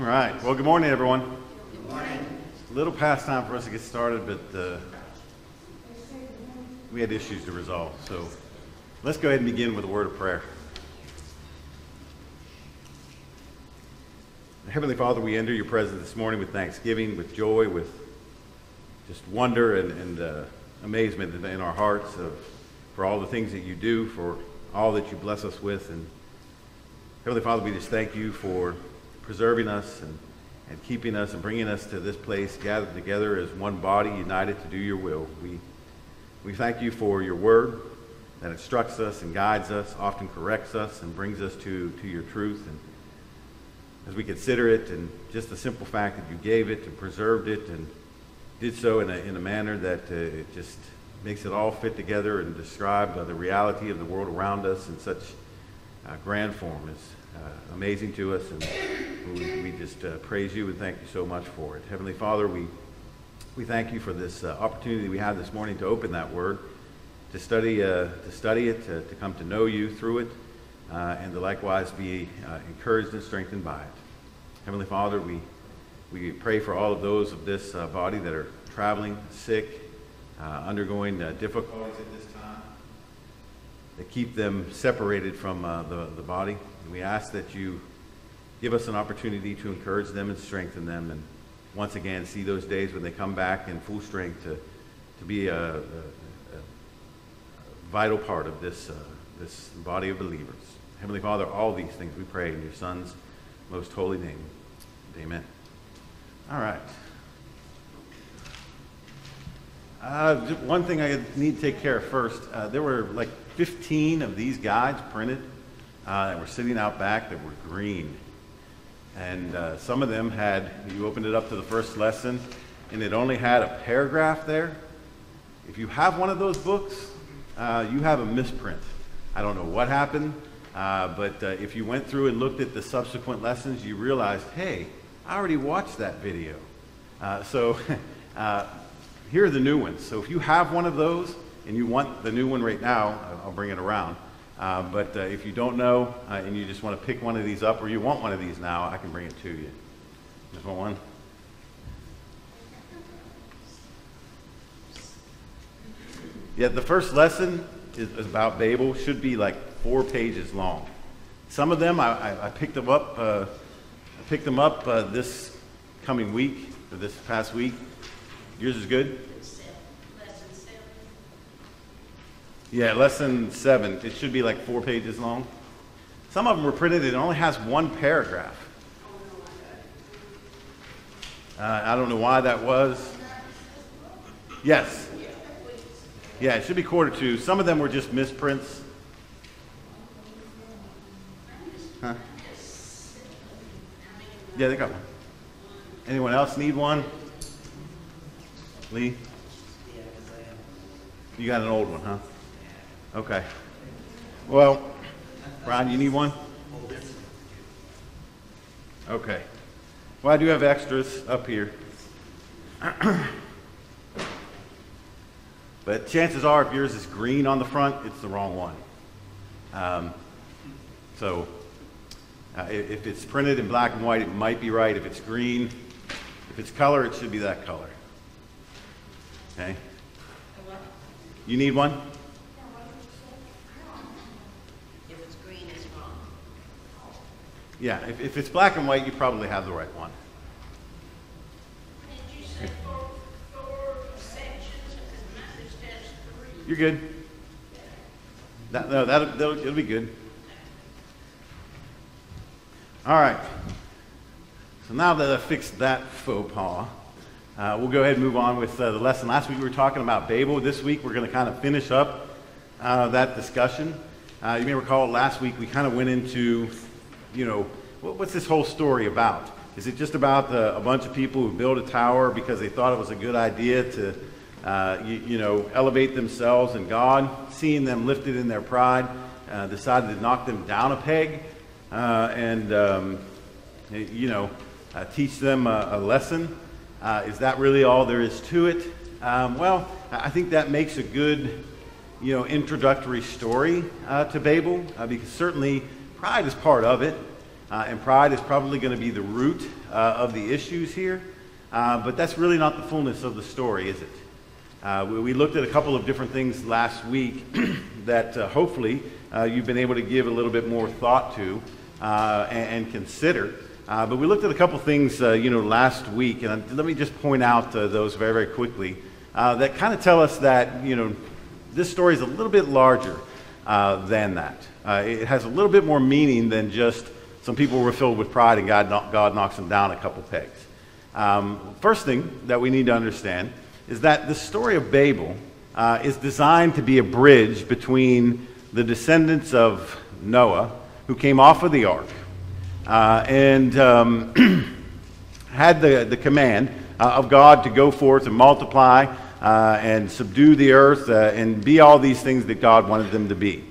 All right. Well, good morning, everyone. Good morning. A little past time for us to get started, but uh, we had issues to resolve. So let's go ahead and begin with a word of prayer. Heavenly Father, we enter your presence this morning with thanksgiving, with joy, with just wonder and, and uh, amazement in our hearts of, for all the things that you do, for all that you bless us with. And Heavenly Father, we just thank you for preserving us and, and keeping us and bringing us to this place, gathered together as one body, united to do your will. We, we thank you for your word that instructs us and guides us, often corrects us, and brings us to, to your truth. And as we consider it and just the simple fact that you gave it and preserved it and did so in a, in a manner that uh, it just makes it all fit together and describe uh, the reality of the world around us in such uh, grand form is uh, amazing to us. And we, we just uh, praise you and thank you so much for it. Heavenly Father, we, we thank you for this uh, opportunity we have this morning to open that word, to study, to study it, to, to come to know you through it uh, and to likewise be uh, encouraged and strengthened by it. Heavenly Father, we, we pray for all of those of this uh, body that are traveling, sick, uh, undergoing uh, difficulties at this time, that keep them separated from uh, the, the body. We ask that you give us an opportunity to encourage them and strengthen them, and once again see those days when they come back in full strength to, to be a, a, a vital part of this, this body of believers. Heavenly Father, all these things we pray in your Son's most holy name. Amen. All right. Uh, one thing I need to take care of first. Uh, there were like 15 of these guides printed uh, that were sitting out back that were green. And uh, some of them had, you opened it up to the first lesson, and it only had a paragraph there. If you have one of those books, uh, you have a misprint. I don't know what happened. Uh, but uh, if you went through and looked at the subsequent lessons, you realized, hey, I already watched that video. Uh, so here are the new ones. So if you have one of those and you want the new one right now, I'll bring it around. Uh, but uh, if you don't know and you just want to pick one of these up or you want one of these now, I can bring it to you. Just want one? Yeah, the first lesson is, is about Babel. Should be like four pages long. Some of them I, I, I picked them up. Uh, I picked them up uh, this coming week or this past week. Yours is good. Yeah, lesson seven. It should be like four pages long. Some of them were printed. It only has one paragraph. Uh, I don't know why that was. Yes. Yeah, it should be quarter two. Some of them were just misprints. Huh? Yeah, they got one. Anyone else need one? Lee? You got an old one, huh? Okay. Well, Ron, you need one? Okay. Well, I do have extras up here. but chances are, if yours is green on the front, it's the wrong one. Um, so uh, if it's printed in black and white, it might be right. If it's green, if it's color, it should be that color. Okay? You need one? If it's green, it's wrong. Yeah, if, if it's black and white, you probably have the right one. You say four, four sections? Because message says three. You're good. That, no, that'll, that'll, it'll be good. All right. So now that I've fixed that faux pas, uh, we'll go ahead and move on with uh, the lesson. Last week we were talking about Babel. This week we're going to kind of finish up uh, that discussion. Uh, you may recall last week we kind of went into, you know, what, what's this whole story about? Is it just about uh, a bunch of people who built a tower because they thought it was a good idea to, uh, you, you, know, elevate themselves and God, seeing them lifted in their pride, decided to knock them down a peg? uh, and, um, you know, uh, teach them a, a lesson. Uh, is that really all there is to it? Um, well, I think that makes a good, you know, introductory story uh, to Babel, uh, because certainly pride is part of it. Uh, and pride is probably going to be the root uh, of the issues here. Uh, but that's really not the fullness of the story, is it? Uh, we, we, looked at a couple of different things last week that uh, hopefully uh, you've been able to give a little bit more thought to and, and, consider. but we looked at a couple things, you know, last week, and let me just point out those very, very quickly that kind of tell us that, you know, this story is a little bit larger than that. It has a little bit more meaning than just some people were filled with pride and God, God knocks them down a couple pegs. Um, first thing that we need to understand is that the story of Babel uh, is designed to be a bridge between the descendants of Noah, who came off of the ark, uh, and um, had the, the command uh, of God to go forth and multiply uh, and subdue the earth uh, and be all these things that God wanted them to be.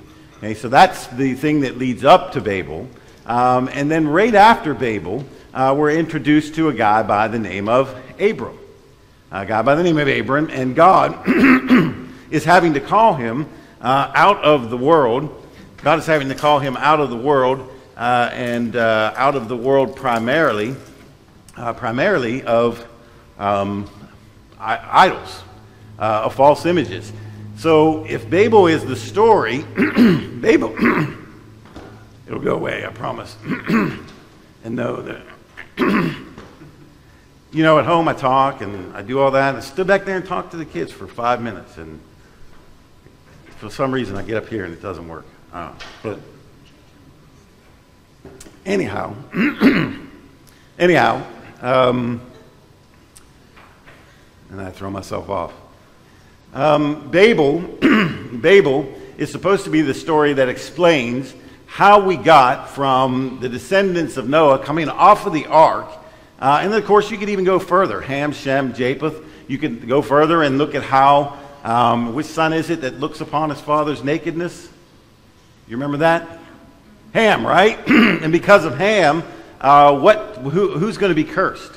Okay, so that's the thing that leads up to Babel. Um, and then right after Babel, uh, we're introduced to a guy by the name of Abram. A guy by the name of Abram, and God is having to call him uh, out of the world. God is having to call him out of the world uh, and uh, out of the world primarily, uh, primarily of um, idols, uh, of false images. So if Babel is the story, Babel. It'll go away, I promise. and know that, you know, at home I talk and I do all that. And I stood back there and talked to the kids for five minutes. And for some reason I get up here and it doesn't work. Uh, but anyhow, anyhow, um, and I throw myself off. Um, Babel, Babel is supposed to be the story that explains how we got from the descendants of Noah coming off of the ark. Uh, and of course, you could even go further Ham, Shem, Japheth. You could go further and look at how, um, which son is it that looks upon his father's nakedness? You remember that? Ham, right? and because of Ham, uh, what, who, who's going to be cursed?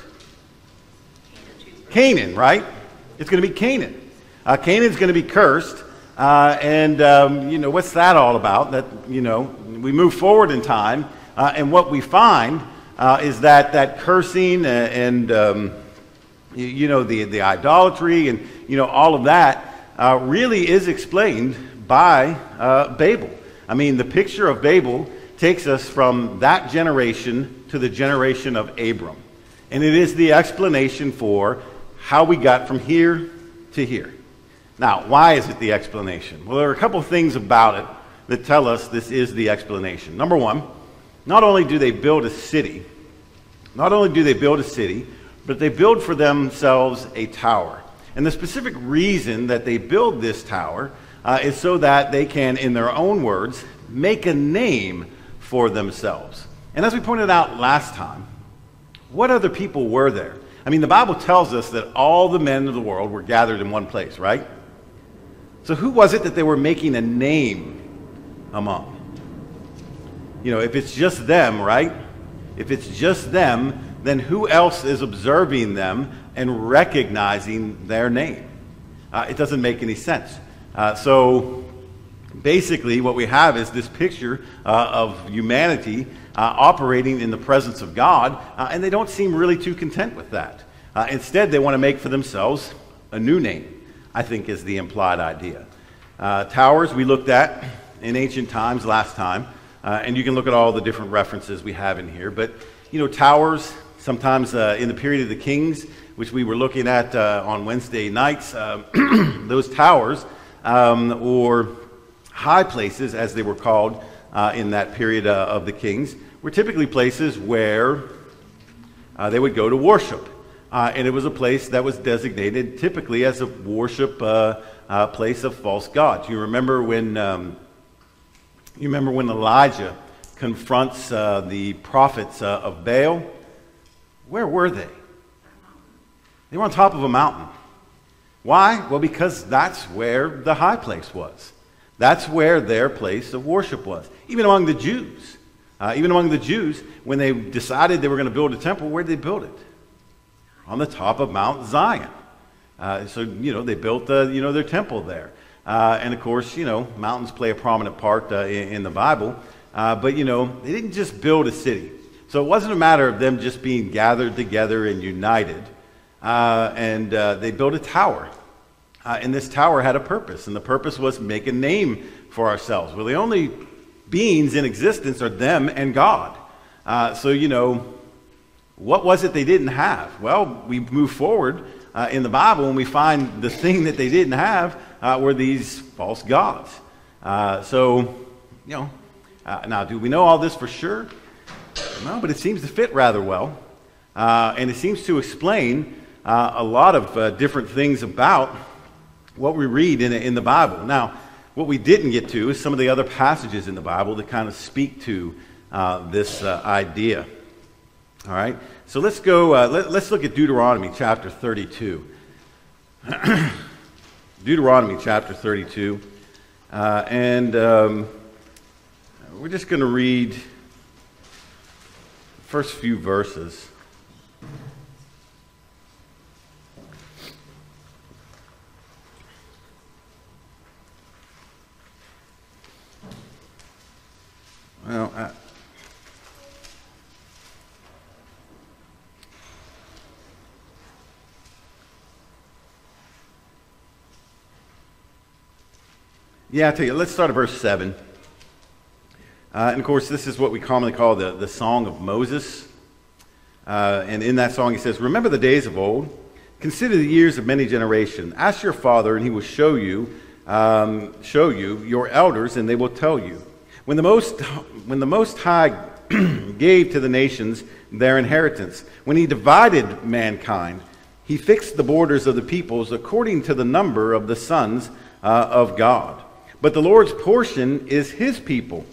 Canaan, right? It's going to be Canaan. Uh, Canaan's going to be cursed. Uh, and, um, you know, what's that all about? That, you know, we move forward in time, uh, and what we find uh, is that that cursing and, um, you, you, know, the, the idolatry and, you know, all of that uh, really is explained by uh, Babel. I mean, the picture of Babel takes us from that generation to the generation of Abram. And it is the explanation for how we got from here to here. Now, why is it the explanation? Well, there are a couple things about it that tell us this is the explanation. Number one, not only do they build a city, not only do they build a city, but they build for themselves a tower. And the specific reason that they build this tower uh, is so that they can, in their own words, make a name for themselves. And as we pointed out last time, what other people were there? I mean, the Bible tells us that all the men of the world were gathered in one place, right? So, who was it that they were making a name among? You know, if it's just them, right? If it's just them, then who else is observing them and recognizing their name? Uh, it doesn't make any sense. Uh, so, basically, what we have is this picture uh, of humanity uh, operating in the presence of God, uh, and they don't seem really too content with that. Uh, instead, they want to make for themselves a new name. I think is the implied idea. Uh, towers we looked at in ancient times last time, uh, and you can look at all the different references we have in here. But, you know, towers, sometimes uh, in the period of the kings, which we were looking at uh, on Wednesday nights, uh, those towers, um, or high places, as they were called uh, in that period of the kings, were typically places where they would go to worship. Uh, and it was a place that was designated typically as a worship uh, uh, place of false gods. You remember when um, you remember when Elijah confronts uh, the prophets uh, of Baal. Where were they? They were on top of a mountain. Why? Well, because that's where the high place was. That's where their place of worship was. Even among the Jews, uh, even among the Jews, when they decided they were going to build a temple, where did they build it? On the top of Mount Zion. Uh, so, you know, they built, uh, you know, their temple there. Uh, and of course, you know, mountains play a prominent part uh, in, in, the Bible. Uh, but, you know, they didn't just build a city. So it wasn't a matter of them just being gathered together and united. And they built a tower. And this tower had a purpose, and the purpose was make a name for ourselves. Well, the only beings in existence are them and God. So, you know, what was it they didn't have? Well, we move forward uh, in the Bible and we find the thing that they didn't have uh, were these false gods. Uh, so, you know, uh, now, do we know all this for sure? No, but it seems to fit rather well. Uh, and it seems to explain a lot of different things about what we read in, in the Bible. Now, what we didn't get to is some of the other passages in the Bible that kind of speak to uh, this uh, idea. All right? So let's go, uh, let, us look at Deuteronomy chapter 32. Deuteronomy chapter 32. Uh, and um, we're just going to read the first few verses. Well, I, yeah, I tell you, let's start at verse 7. Uh, and of course, this is what we commonly call the, the Song of Moses. Uh, and in that song, he says, Remember the days of old, consider the years of many generations. Ask your father, and he will show you, um, show you your elders, and they will tell you. When the Most, when the Most High gave to the nations their inheritance, when he divided mankind, he fixed the borders of the peoples according to the number of the sons uh, of God. But the Lord's portion is his people,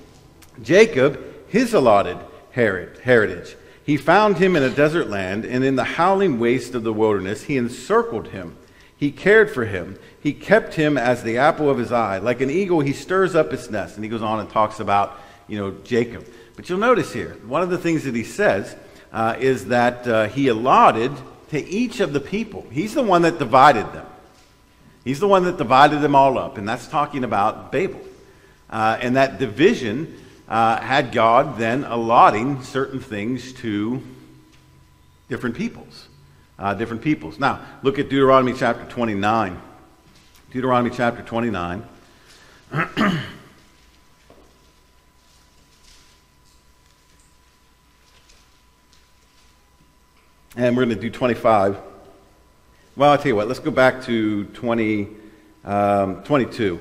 Jacob, his allotted heritage. He found him in a desert land, and in the howling waste of the wilderness, he encircled him. He cared for him. He kept him as the apple of his eye. Like an eagle, he stirs up its nest. And he goes on and talks about, you know, Jacob. But you'll notice here, one of the things that he says uh, is that uh, he allotted to each of the people. He's the one that divided them. He's the one that divided them all up. And that's talking about Babel. Uh, and that division uh, had God then allotting certain things to different peoples uh, different peoples. Now, look at Deuteronomy chapter 29. Deuteronomy chapter 29. and we're going to do 25. Well, I'll tell you what, let's go back to 20, um, 22.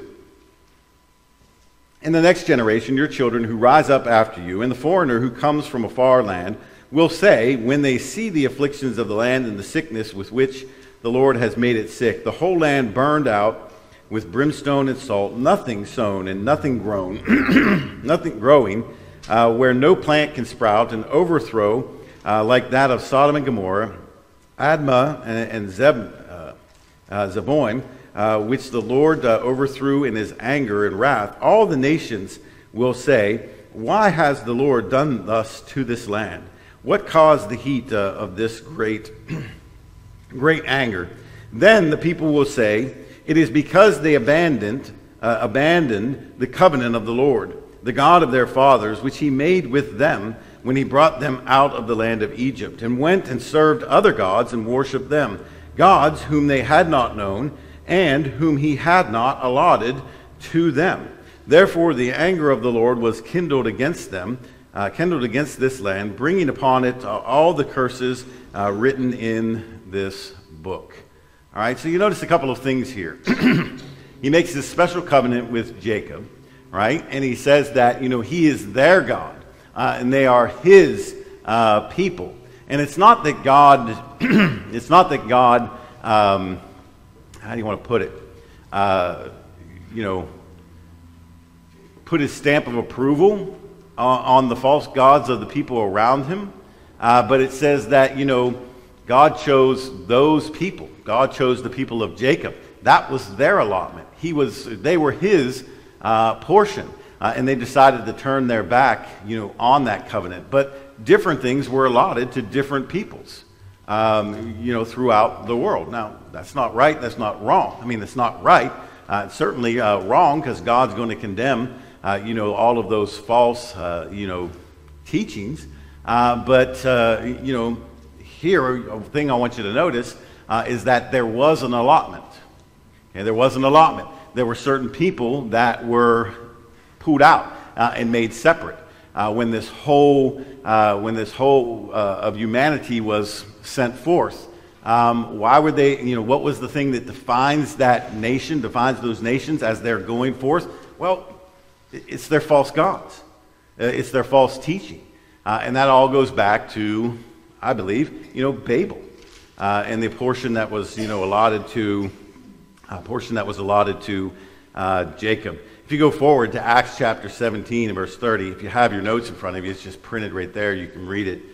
In the next generation, your children who rise up after you, and the foreigner who comes from a far land, will say, when they see the afflictions of the land and the sickness with which the Lord has made it sick, the whole land burned out with brimstone and salt, nothing sown and nothing grown, nothing growing, uh, where no plant can sprout, an overthrow uh, like that of Sodom and Gomorrah, Admah and, and Zeb, uh, uh Zeboim, uh, which the Lord overthrew in his anger and wrath. All the nations will say, Why has the Lord done thus to this land? What caused the heat of this great, great anger? Then the people will say, It is because they abandoned, uh, abandoned the covenant of the Lord, the God of their fathers, which he made with them when he brought them out of the land of Egypt, and went and served other gods and worshipped them, gods whom they had not known, and whom he had not allotted to them. Therefore, the anger of the Lord was kindled against them uh, kindled against this land, bringing upon it uh, all the curses uh, written in this book. All right, so you notice a couple of things here. he makes this special covenant with Jacob, right? And he says that, you know, he is their God uh, and they are his uh, people. And it's not that God, it's not that God, um, how do you want to put it? Uh, you know, put his stamp of approval on the false gods of the people around him. Uh, but it says that, you know, God chose those people. God chose the people of Jacob. That was their allotment. He was, they were his uh, portion. Uh, and they decided to turn their back, you know, on that covenant. But different things were allotted to different peoples, um, you know, throughout the world. Now, that's not right. That's not wrong. I mean, it's not right. Uh, it's certainly uh, wrong because God's going to condemn uh, you know, all of those false, uh, you know, teachings. Uh, but, you know, here, a thing I want you to notice is that there was an allotment. Okay, there was an allotment. There were certain people that were pulled out uh, and made separate. Uh, when this whole, uh, when this whole of humanity was sent forth, um, why were they, you know, what was the thing that defines that nation, defines those nations as they're going forth? Well, it's their false gods, uh, it's their false teaching. Uh, and that all goes back to, I believe, you know, Babel uh, and the portion that was, you know, allotted to, a portion that was allotted to uh, Jacob. If you go forward to Acts chapter 17 and verse 30, if you have your notes in front of you, it's just printed right there. You can read it. it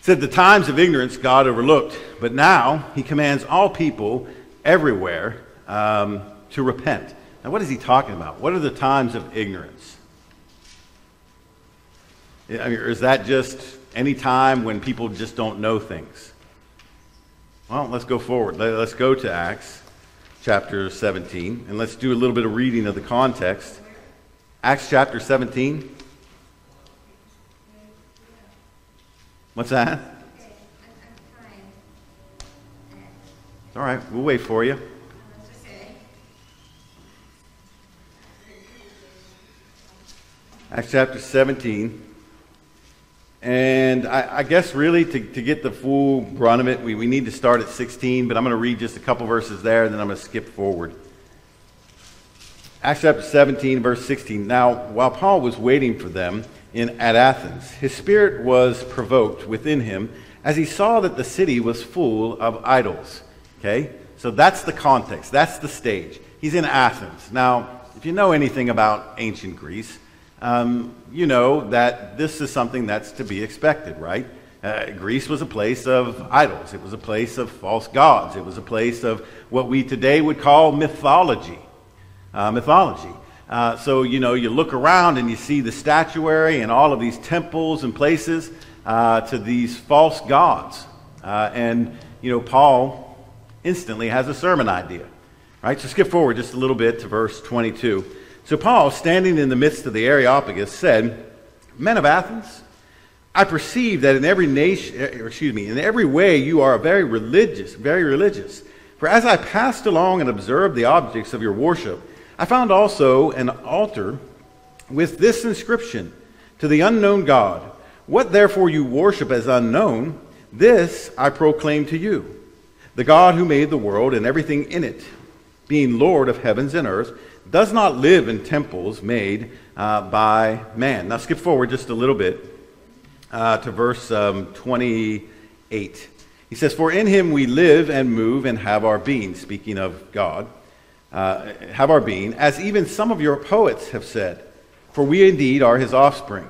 said the times of ignorance God overlooked, but now he commands all people everywhere um, to repent. Now, what is he talking about? What are the times of ignorance? I mean, is that just any time when people just don't know things? Well, let's go forward. Let's go to Acts chapter 17, and let's do a little bit of reading of the context. Acts chapter 17. What's that? All right, we'll wait for you. Acts chapter 17. And I, I, guess really to, to get the full brunt of it, we, we need to start at 16, but I'm going to read just a couple verses there, and then I'm going to skip forward. Acts chapter 17, verse 16. Now, while Paul was waiting for them, in, at Athens. His spirit was provoked within him as he saw that the city was full of idols. Okay? So that's the context, that's the stage. He's in Athens. Now, if you know anything about ancient Greece, um, you know that this is something that's to be expected, right? Uh, Greece was a place of idols. It was a place of false gods. It was a place of what we today would call mythology. Uh, mythology. Uh, so, you know, you look around and you see the statuary and all of these temples and places uh, to these false gods. Uh, and, you know, Paul instantly has a sermon idea. Right? So skip forward just a little bit to verse 22. So Paul, standing in the midst of the Areopagus, said, Men of Athens, I perceive that in every nation, eh, excuse me, in every way you are very religious, very religious. For as I passed along and observed the objects of your worship, I found also an altar with this inscription To the unknown God. What therefore you worship as unknown, this I proclaim to you. The God who made the world and everything in it, being Lord of heavens and earth, does not live in temples made uh, by man. Now skip forward just a little bit uh, to verse um, 28. He says, For in him we live and move and have our being, speaking of God uh, have our being, as even some of your poets have said, for we indeed are his offspring.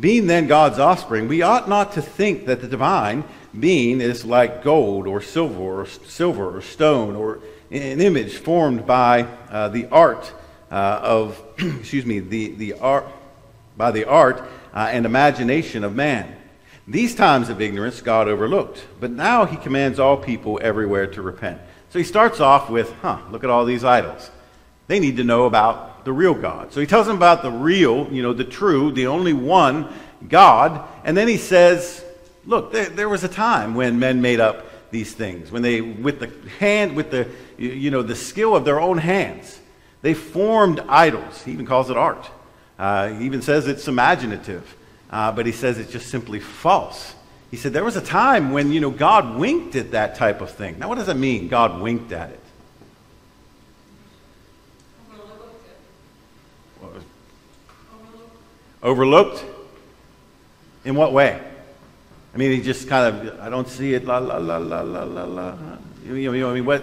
Being then God's offspring, we ought not to think that the divine being is like gold or silver or silver or stone or an image formed by uh, the art uh, of, excuse me, the, the art, by the art uh, and imagination of man. These times of ignorance God overlooked, but now he commands all people everywhere to repent. So he starts off with, huh, look at all these idols. They need to know about the real God. So he tells them about the real, you know, the true, the only one God. And then he says, look, there, there was a time when men made up these things, when they, with the hand, with the, you know, the skill of their own hands, they formed idols. He even calls it art. Uh, he even says it's imaginative. Uh, but he says it's just simply false. He said there was a time when, you know, God winked at that type of thing. Now, what does that mean, God winked at it? Overlooked? Overlooked? In what way? I mean, he just kind of, I don't see it, la, la, la, la, la, la, la. You, you know, I mean, what?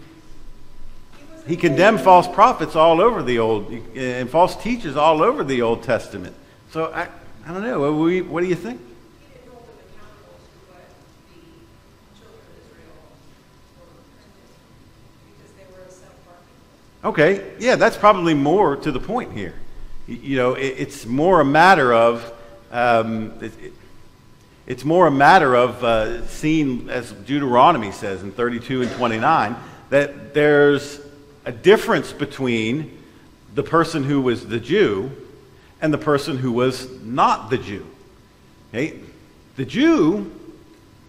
He condemned false prophets all over the Old and false teachers all over the Old Testament. So I, I don't know. What, we, what do you think? Okay, yeah, that's probably more to the point here. You know, it, it's more a matter of um, it, it, it's more a matter of uh, seeing, as Deuteronomy says in 32 and 29, that there's a difference between the person who was the Jew and the person who was not the Jew. Okay? The Jew,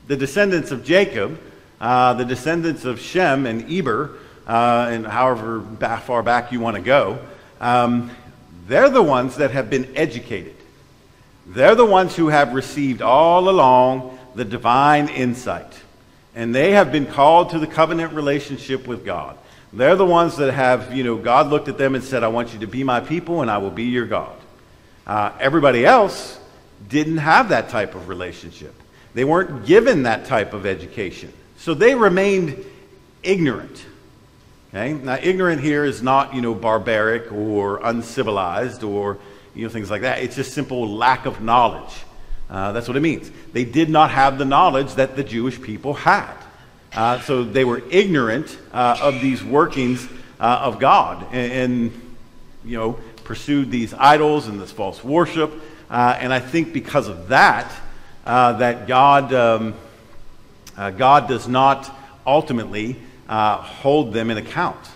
the descendants of Jacob, uh, the descendants of Shem and Eber, uh, and however far back you want to go, um, they're the ones that have been educated. They're the ones who have received all along the divine insight. And they have been called to the covenant relationship with God. They're the ones that have, you know, God looked at them and said, I want you to be my people and I will be your God. Uh, everybody else didn't have that type of relationship. They weren't given that type of education. So they remained ignorant. Okay? Now, ignorant here is not, you know, barbaric or uncivilized or, you know, things like that. It's just simple lack of knowledge. Uh, that's what it means. They did not have the knowledge that the Jewish people had. Uh, so they were ignorant uh, of these workings uh, of God and, and, you know, pursued these idols and this false worship. Uh, and I think because of that, uh, that God, um, God does not ultimately hold them in account,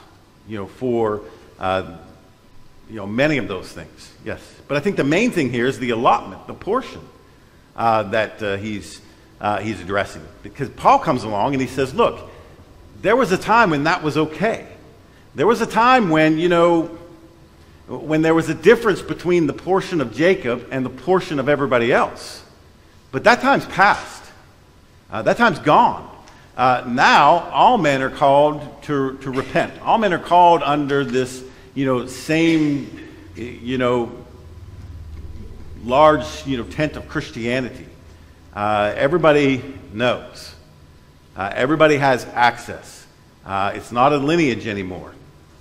you know, for you know many of those things. Yes, but I think the main thing here is the allotment, the portion that he's uh, he's addressing, because Paul comes along and he says, "Look, there was a time when that was okay. There was a time when you know." When there was a difference between the portion of Jacob and the portion of everybody else. But that time's past. Uh, that time's gone. Uh, now, all men are called to, to repent. All men are called under this, you know, same, you know, large, you know, tent of Christianity. Uh, everybody knows. Uh, everybody has access. Uh, it's not a lineage anymore.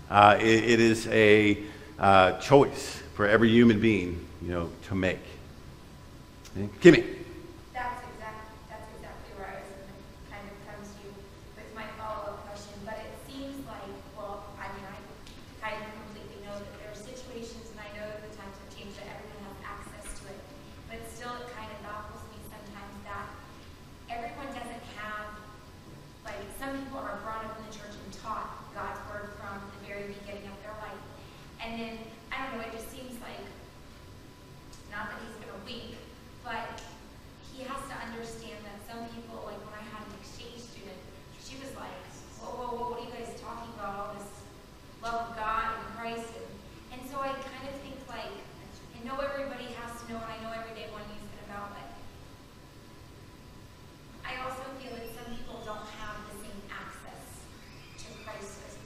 Uh, it, it is a uh, choice for every human being, you know, to make. Kimmy. That's exact, that's exactly where I was gonna kind of come to with my follow-up question, but it seems like, well, I mean, I kind of completely know that there are situations, and I know that the times have changed, that everyone has access to it, but still, it kind of baffles me sometimes that everyone doesn't have, like, some people are brought up in the church and taught God's word from the very beginning of their life, and then, I don't know, it just seems like not that he's gonna wink, but he has to understand that some people, like when I had an exchange student, she was like, whoa, whoa, whoa, what are you guys talking about, all this love of God and Christ, and, and so I kind of think like, I know everybody has to know, and I know every day one needs it about, but I also feel that some people don't have the same access to Christ as,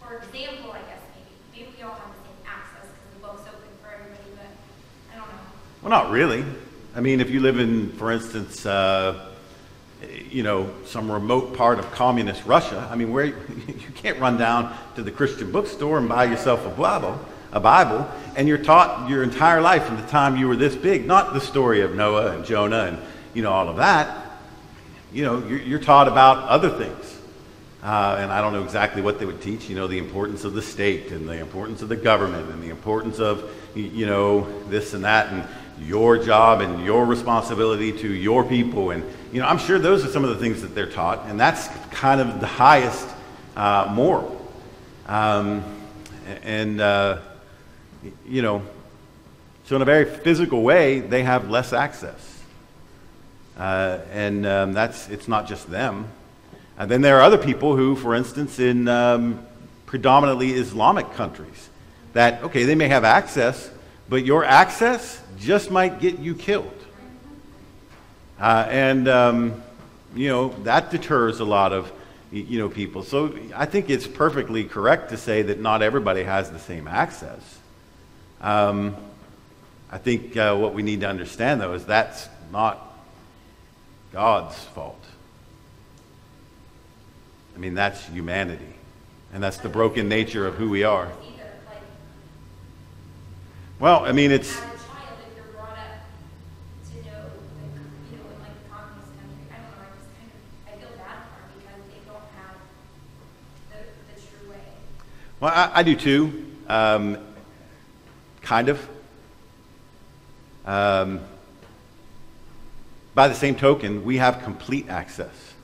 for example, I guess maybe, maybe we all have the same access because the book's open for everybody, but I don't know. Well, not really. I mean, if you live in, for instance, uh, you know, some remote part of communist Russia, I mean, where you can't run down to the Christian bookstore and buy yourself a Bible, a Bible, and you're taught your entire life from the time you were this big, not the story of Noah and Jonah and you know all of that. You know, you're, you're taught about other things. Uh, and I don't know exactly what they would teach, you know, the importance of the state and the importance of the government and the importance of, you know, this and that and your job and your responsibility to your people. And, you know, I'm sure those are some of the things that they're taught. And that's kind of the highest uh, moral. Um, and, uh, you know, so in a very physical way, they have less access. Uh, and um, that's, it's not just them. And then there are other people who, for instance, in um, predominantly Islamic countries, that, okay, they may have access, but your access just might get you killed. Uh, and, um, you know, that deters a lot of, you know, people. So I think it's perfectly correct to say that not everybody has the same access. Um, I think uh, what we need to understand, though, is that's not God's fault. I mean, that's humanity. And that's the broken nature of who we are. Well, I mean, it's, as a child, if you're brought up to know, like, you know, in like a communist country, I don't know, I just kind of, I feel bad for them because they don't have the, the true way. Well, I, I do too, um, kind of. Um, by the same token, we have complete access,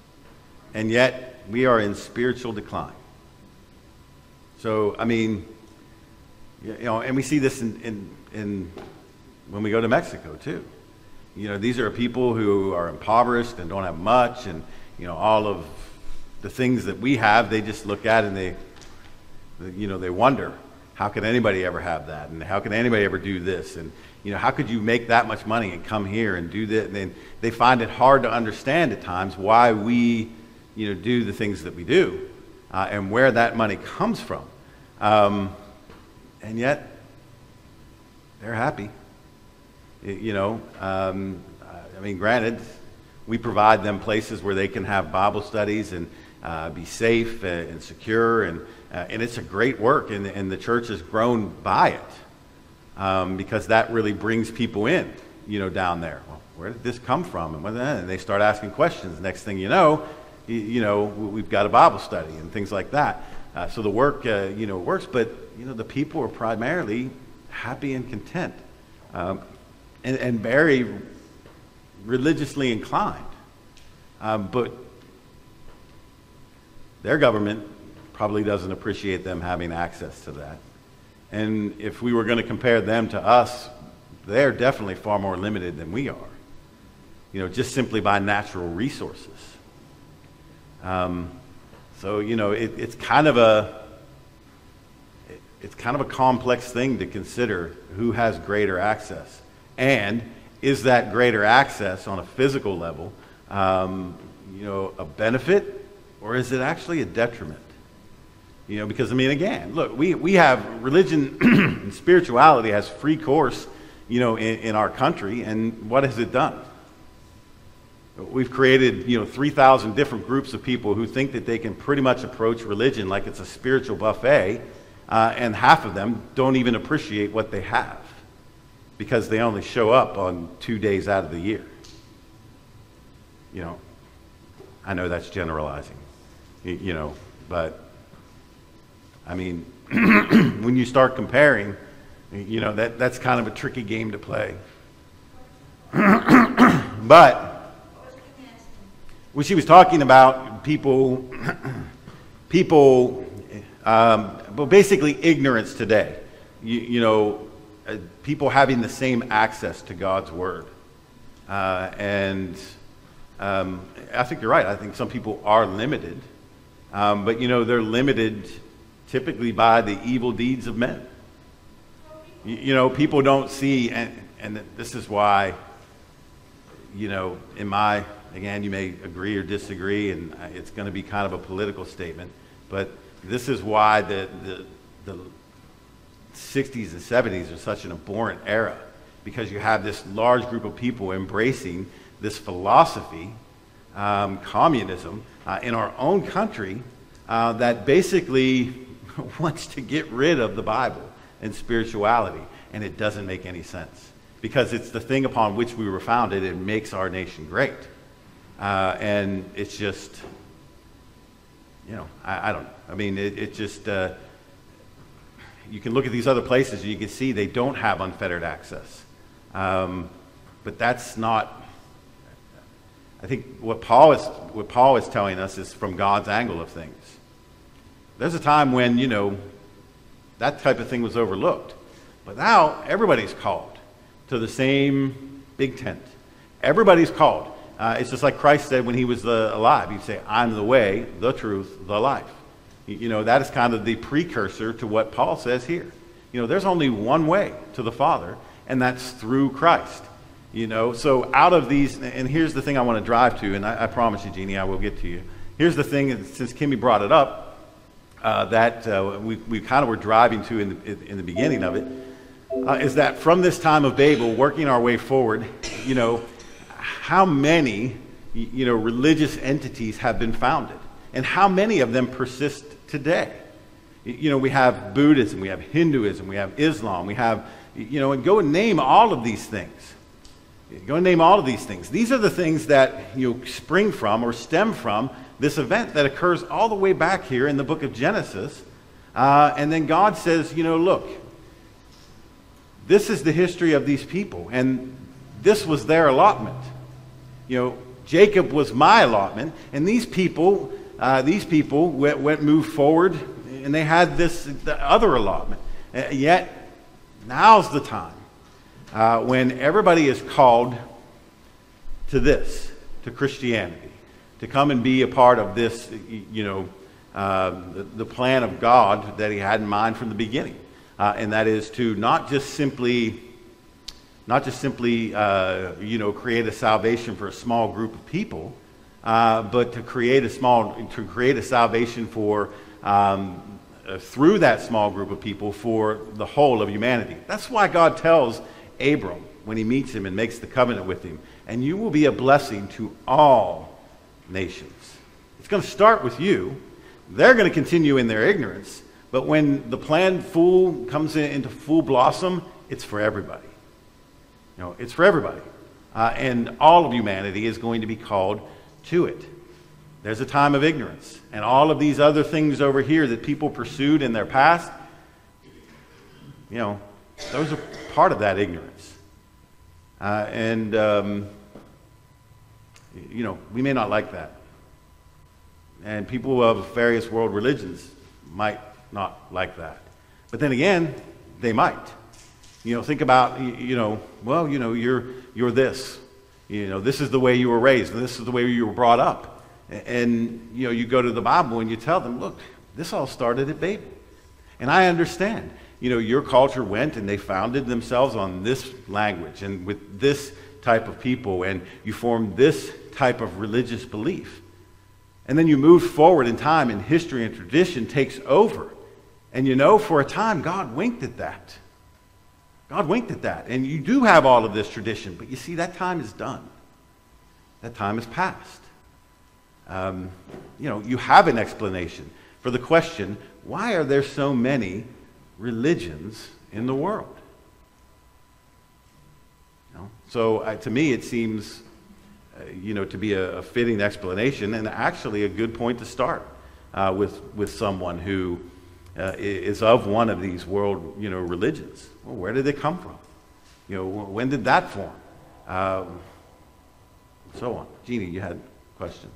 and yet we are in spiritual decline. So, I mean, you know, and we see this in, in, in when we go to Mexico too. You know, these are people who are impoverished and don't have much, and you know, all of the things that we have, they just look at and they, you know, they wonder, how can anybody ever have that, and how can anybody ever do this, and you know, how could you make that much money and come here and do that? And then they find it hard to understand at times why we, you know, do the things that we do, uh, and where that money comes from. Um, and yet, they're happy. You know, um, I mean, granted, we provide them places where they can have Bible studies and uh, be safe and, and secure, and, uh, and it's a great work, and, and the church has grown by it um, because that really brings people in, you know, down there. Well, where did this come from? And, and they start asking questions. Next thing you know, you, you know, we've got a Bible study and things like that. Uh, so the work, uh, you know, works, but, you know, the people are primarily happy and content um, and, and very religiously inclined. Um, but their government probably doesn't appreciate them having access to that. And if we were going to compare them to us, they're definitely far more limited than we are, you know, just simply by natural resources. Um, so, you know, it, it's kind of a it's kind of a complex thing to consider who has greater access. And is that greater access on a physical level, um, you know, a benefit or is it actually a detriment? You know, because I mean, again, look, we, we have religion and spirituality has free course, you know, in, in our country, and what has it done? We've created, you know, 3,000 different groups of people who think that they can pretty much approach religion like it's a spiritual buffet, uh, and half of them don't even appreciate what they have because they only show up on two days out of the year. You know, I know that's generalizing, you, know, but I mean, when you start comparing, you know, that, that's kind of a tricky game to play. but when she was talking about people, people, um, well, basically ignorance today. You, you know, uh, people having the same access to God's word, uh, and um, I think you're right. I think some people are limited, um, but you know, they're limited typically by the evil deeds of men. You, you know, people don't see, and, and this is why, you know, in my Again, you may agree or disagree, and it's going to be kind of a political statement, but this is why the, the, the 60s and 70s are such an abhorrent era, because you have this large group of people embracing this philosophy, um, communism, uh, in our own country uh, that basically wants to get rid of the Bible and spirituality, and it doesn't make any sense because it's the thing upon which we were founded and makes our nation great. Uh, and it's just, you know, I, I don't. I mean, it, it just, uh, you can look at these other places and you can see they don't have unfettered access. Um, but that's not, I think what Paul, is, what Paul is telling us is from God's angle of things. There's a time when, you know, that type of thing was overlooked. But now everybody's called to the same big tent. Everybody's called. Uh, it's just like Christ said when he was uh, alive. He'd say, I'm the way, the truth, the life. You, you know, that is kind of the precursor to what Paul says here. You know, there's only one way to the Father, and that's through Christ. You know, so out of these, and here's the thing I want to drive to, and I, I promise you, Jeannie, I will get to you. Here's the thing, since Kimmy brought it up, uh, that uh, we, we kind of were driving to in the, in the beginning of it, uh, is that from this time of Babel, working our way forward, you know, how many you know, religious entities have been founded and how many of them persist today. You know, we have Buddhism, we have Hinduism, we have Islam, we have, you know, and go and name all of these things. Go and name all of these things. These are the things that you know, spring from or stem from this event that occurs all the way back here in the book of Genesis Uh, and then God says, you know, look, this is the history of these people, and this was their allotment. You know, Jacob was my allotment, and these people, uh, these people went, went moved forward, and they had this the other allotment. Uh, yet, now's the time uh, when everybody is called to this, to Christianity, to come and be a part of this, you know, uh, the, the, plan of God that He had in mind from the beginning, uh, and that is to not just simply, not just simply, uh, you know, create a salvation for a small group of people, uh, but to create a small, to create a salvation for. Um, uh, through that small group of people for the whole of humanity. That's why God tells Abram when he meets him and makes the covenant with him, and you will be a blessing to all nations. It's going to start with you. They're going to continue in their ignorance, but when the plan full comes in, into full blossom, it's for everybody. You know, it's for everybody. Uh, and all of humanity is going to be called to it. There's a time of ignorance. And all of these other things over here that people pursued in their past, you know, those are part of that ignorance. Uh, and, um, you know, we may not like that. And people of various world religions might not like that. But then again, they might. You know, think about, you know, well, you know, you're, you're this. You know, this is the way you were raised, and this is the way you were brought up. And, you know, you go to the Bible and you tell them, look, this all started at Babel. And I understand you know, your culture went and they founded themselves on this language and with this type of people, and you formed this type of religious belief. And then you move forward in time, and history and tradition takes over. And you know, for a time, God winked at that. God winked at that. And you do have all of this tradition, but you see, that time is done. That time is past. Um, you know, you have an explanation for the question why are there so many religions in the world. You know? So uh, to me, it seems, uh, you know, to be a, a, fitting explanation and actually a good point to start uh, with, with someone who uh, is of one of these world, you know, religions. Well, where did they come from? You know, when did that form? Um, so on. Jeannie, you had a question.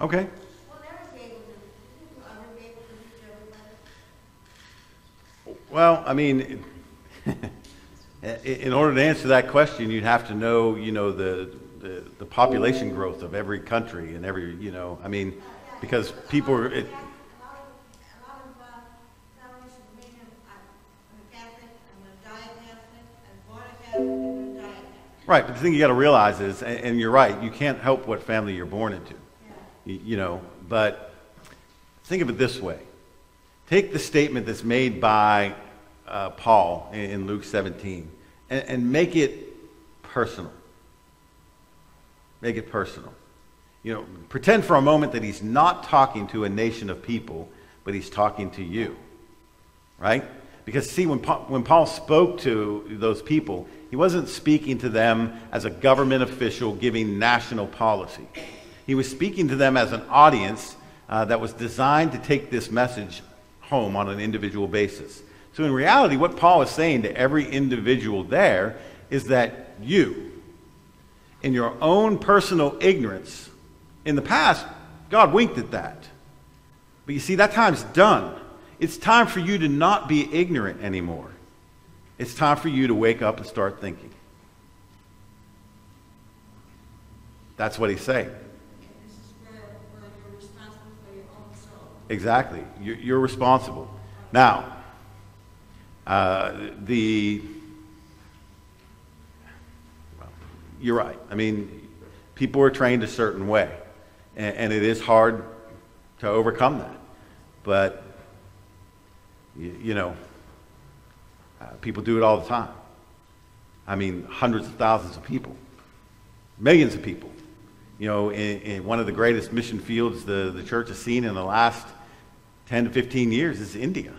Okay. Well, I mean, in order to answer that question, you'd have to know, you know, the, the, the, population growth of every country and every, you know, I mean, because people are. It, Right, but the thing you got to realize is, and you're right, you can't help what family you're born into you know, but think of it this way. Take the statement that's made by uh, Paul in, in, Luke 17 and, and make it personal. Make it personal. You know, pretend for a moment that he's not talking to a nation of people, but he's talking to you. Right? Because, see, when Paul, when Paul spoke to those people, he wasn't speaking to them as a government official giving national policy. He was speaking to them as an audience uh, that was designed to take this message home on an individual basis. So, in reality, what Paul is saying to every individual there is that you, in your own personal ignorance, in the past, God winked at that. But you see, that time's done. It's time for you to not be ignorant anymore. It's time for you to wake up and start thinking. That's what he's saying. And this is where, where you're responsible for your own soul. Exactly. You're, responsible. Now, uh, the. well, You're right. I mean, people are trained a certain way, and, and it is hard to overcome that. But, you, you know, uh, people do it all the time. I mean, hundreds of thousands of people, millions of people. You know, in, in one of the greatest mission fields the, the church has seen in the last 10 to 15 years is India.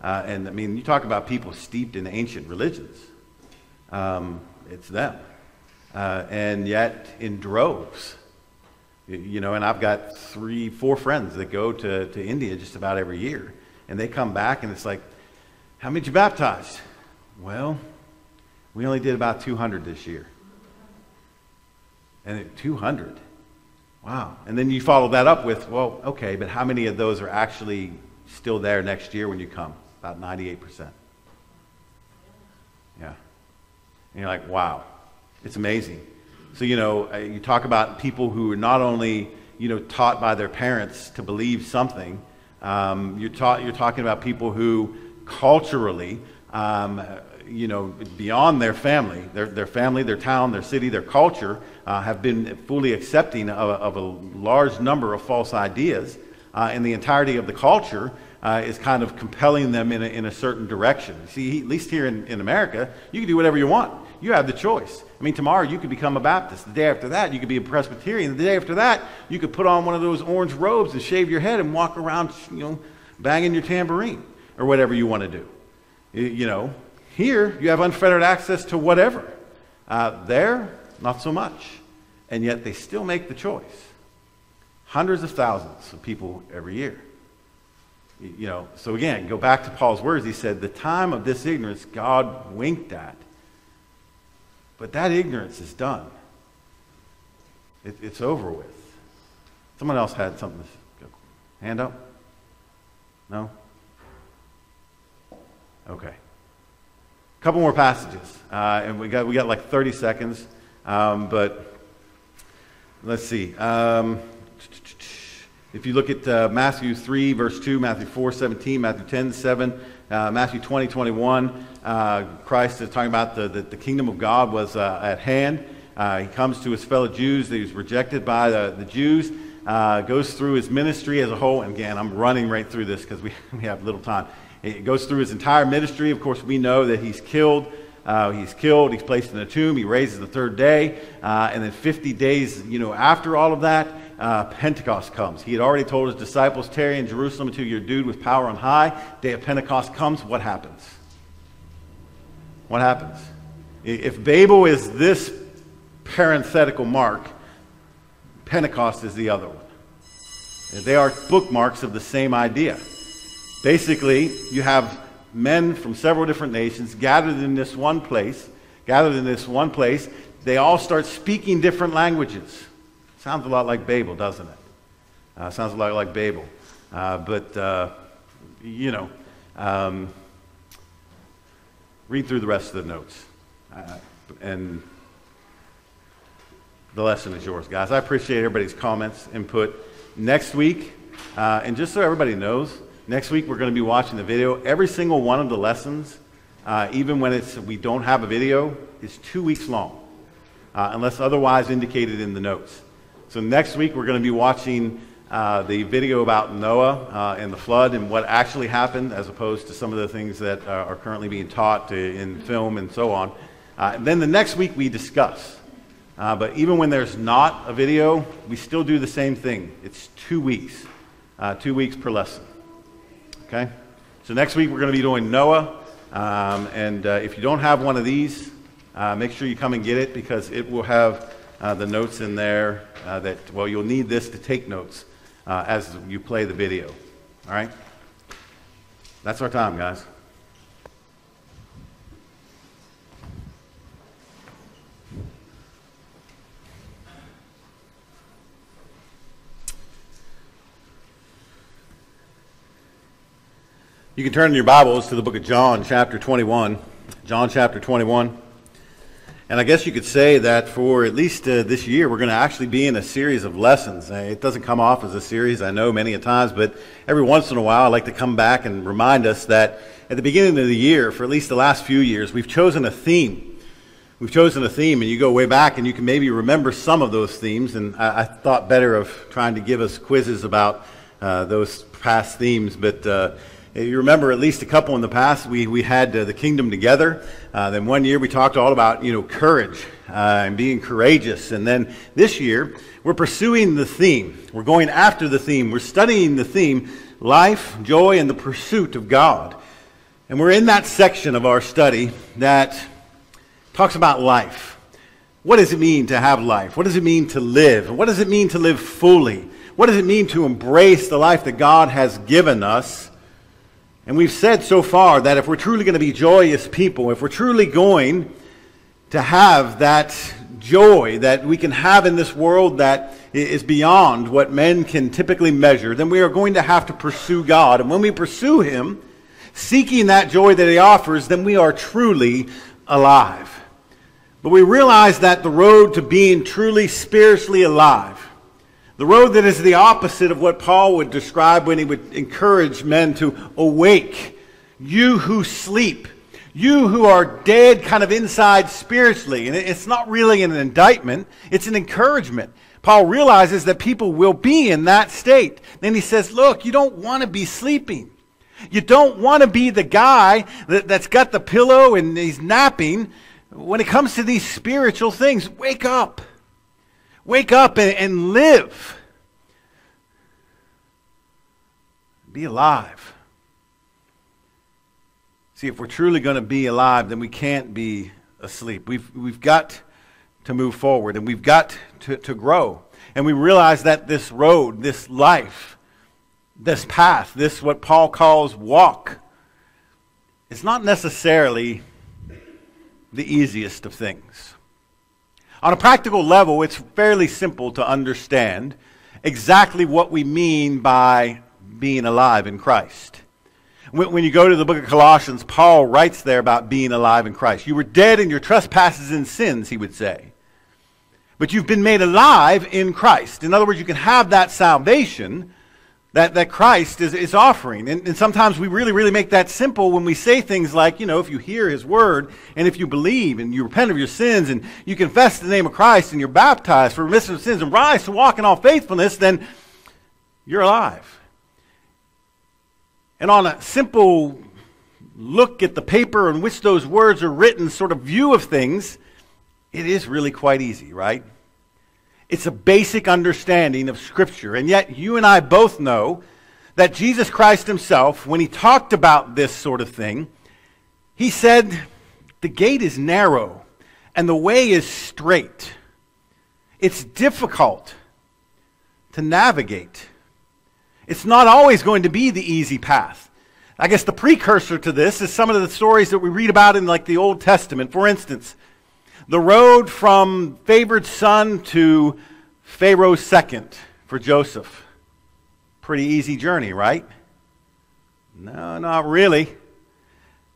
Uh, and I mean, you talk about people steeped in ancient religions. Um, it's them. Uh, and yet, in droves. You- know, and I've got three, four friends that go to, to India just about every year. And they come back and it's like, how many did you baptize? Well, we only did about 200 this year. And 200. Wow. And then you follow that up with, well, okay, but how many of those are actually still there next year when you come? About 98%. Yeah. And you're like, wow, it's amazing. So, you know, uh, you talk about people who are not only, you know, taught by their parents to believe something, um, you're, taught, you're talking about people who culturally, um, uh, you know, beyond their family, their, their family, their town, their city, their culture, uh, have been fully accepting of, of a large number of false ideas. Uh, and the entirety of the culture uh, is kind of compelling them in a, in a certain direction. See, at least here in, in America, you can do whatever you want. You have the choice. I mean, tomorrow you could become a Baptist. The day after that, you could be a Presbyterian. The day after that, you could put on one of those orange robes and shave your head and walk around, you know, banging your tambourine or whatever you want to do. You- know, here you have unfettered access to whatever. Uh, there, not so much. And yet they still make the choice. Hundreds of thousands of people every year. You know, so again, go back to Paul's words. He said, The time of this ignorance God winked at. But that ignorance is done. It, it's over with. Someone else had something to hand up? No? Okay. A couple more passages. Uh, and we got, we got like 30 seconds. Um, but let's see. Um, if you look at uh, Matthew 3, verse 2, Matthew 4, 17, Matthew 10, 7, uh, Matthew 20, 21, uh, Christ is talking about the, the, the kingdom of God was uh, at hand. Uh, he comes to his fellow Jews. He was rejected by the, the Jews. Uh, goes through his ministry as a whole. And again, I'm running right through this because we, we have little time. It goes through his entire ministry. Of course, we know that he's killed. Uh, he's killed. He's placed in a tomb. He raises the third day. Uh, and then 50 days, you know, after all of that, uh, Pentecost comes. He had already told his disciples, tarry in Jerusalem until you're endued with power on high. Day of Pentecost comes. What happens? What happens? If Babel is this parenthetical mark, Pentecost is the other one. They are bookmarks of the same idea. Basically, you have men from several different nations gathered in this one place, gathered in this one place. They all start speaking different languages. Sounds a lot like Babel, doesn't it? Uh, sounds a lot like Babel. Uh, but, uh, you know, um, read through the rest of the notes. Uh, and the lesson is yours, guys. I appreciate everybody's comments, input. Next week, uh, and just so everybody knows, next week we're going to be watching the video. Every single one of the lessons, uh, even when it's we don't have a video, is two weeks long, uh, unless otherwise indicated in the notes. So next week we're going to be watching uh, the video about Noah uh, and the flood and what actually happened, as opposed to some of the things that uh, are currently being taught to, in film and so on. Uh, and then the next week we discuss. But even when there's not a video, we still do the same thing. It's two weeks, two weeks per lesson. Okay? So next week we're going to be doing Noah. Um, and uh, if you don't have one of these, uh, make sure you come and get it because it will have uh, the notes in there uh, that, well, you'll need this to take notes uh, as you play the video. All right? That's our time, guys. You can turn in your Bibles to the book of John, chapter 21. John, chapter 21. And I guess you could say that for at least uh, this year, we're going to actually be in a series of lessons. Uh, it doesn't come off as a series, I know, many a times, but every once in a while, I like to come back and remind us that at the beginning of the year, for at least the last few years, we've chosen a theme. We've chosen a theme, and you go way back and you can maybe remember some of those themes. And I, I thought better of trying to give us quizzes about uh, those past themes, but uh, you remember at least a couple in the past, we, we had uh, the kingdom together. Uh, then one year we talked all about, you know, courage uh, and being courageous. And then this year we're pursuing the theme. We're going after the theme. We're studying the theme, life, joy, and the pursuit of God. And we're in that section of our study that talks about life. What does it mean to have life? What does it mean to live? What does it mean to live fully? What does it mean to embrace the life that God has given us? And we've said so far that if we're truly going to be joyous people, if we're truly going to have that joy that we can have in this world that is beyond what men can typically measure, then we are going to have to pursue God. And when we pursue Him, seeking that joy that He offers, then we are truly alive. But we realize that the road to being truly spiritually alive the road that is the opposite of what Paul would describe when he would encourage men to awake. You who sleep. You who are dead kind of inside spiritually. And it's not really an indictment, it's an encouragement. Paul realizes that people will be in that state. Then he says, Look, you don't want to be sleeping. You don't want to be the guy that, has got the pillow and he's napping. When it comes to these spiritual things, wake up. Wake up and, and live. Be alive. See, if we're truly going to be alive, then we can't be asleep. We've, we've got to move forward and we've got to, to grow. And we realize that this road, this life, this path, this what Paul calls walk, it's not necessarily the easiest of things. On a practical level, it's fairly simple to understand exactly what we mean by being alive in Christ. When, you go to the book of Colossians, Paul writes there about being alive in Christ. You were dead in your trespasses and sins, he would say. But you've been made alive in Christ. In other words, you can have that salvation that, that Christ is, is offering. And, and sometimes we really, really make that simple when we say things like, you know, if you hear his word and if you believe and you repent of your sins and you confess the name of Christ and you're baptized for remission of sins and rise to walk in all faithfulness, then you're alive. And on a simple look at the paper in which those words are written, sort of view of things, it is really quite easy, right? It's a basic understanding of Scripture. And yet, you and I both know that Jesus Christ himself, when he talked about this sort of thing, he said, The gate is narrow and the way is straight. It's difficult to navigate. It's not always going to be the easy path. I guess the precursor to this is some of the stories that we read about in like the Old Testament. For instance, the road from favored son to Pharaoh's second for Joseph. Pretty easy journey, right? No, not really.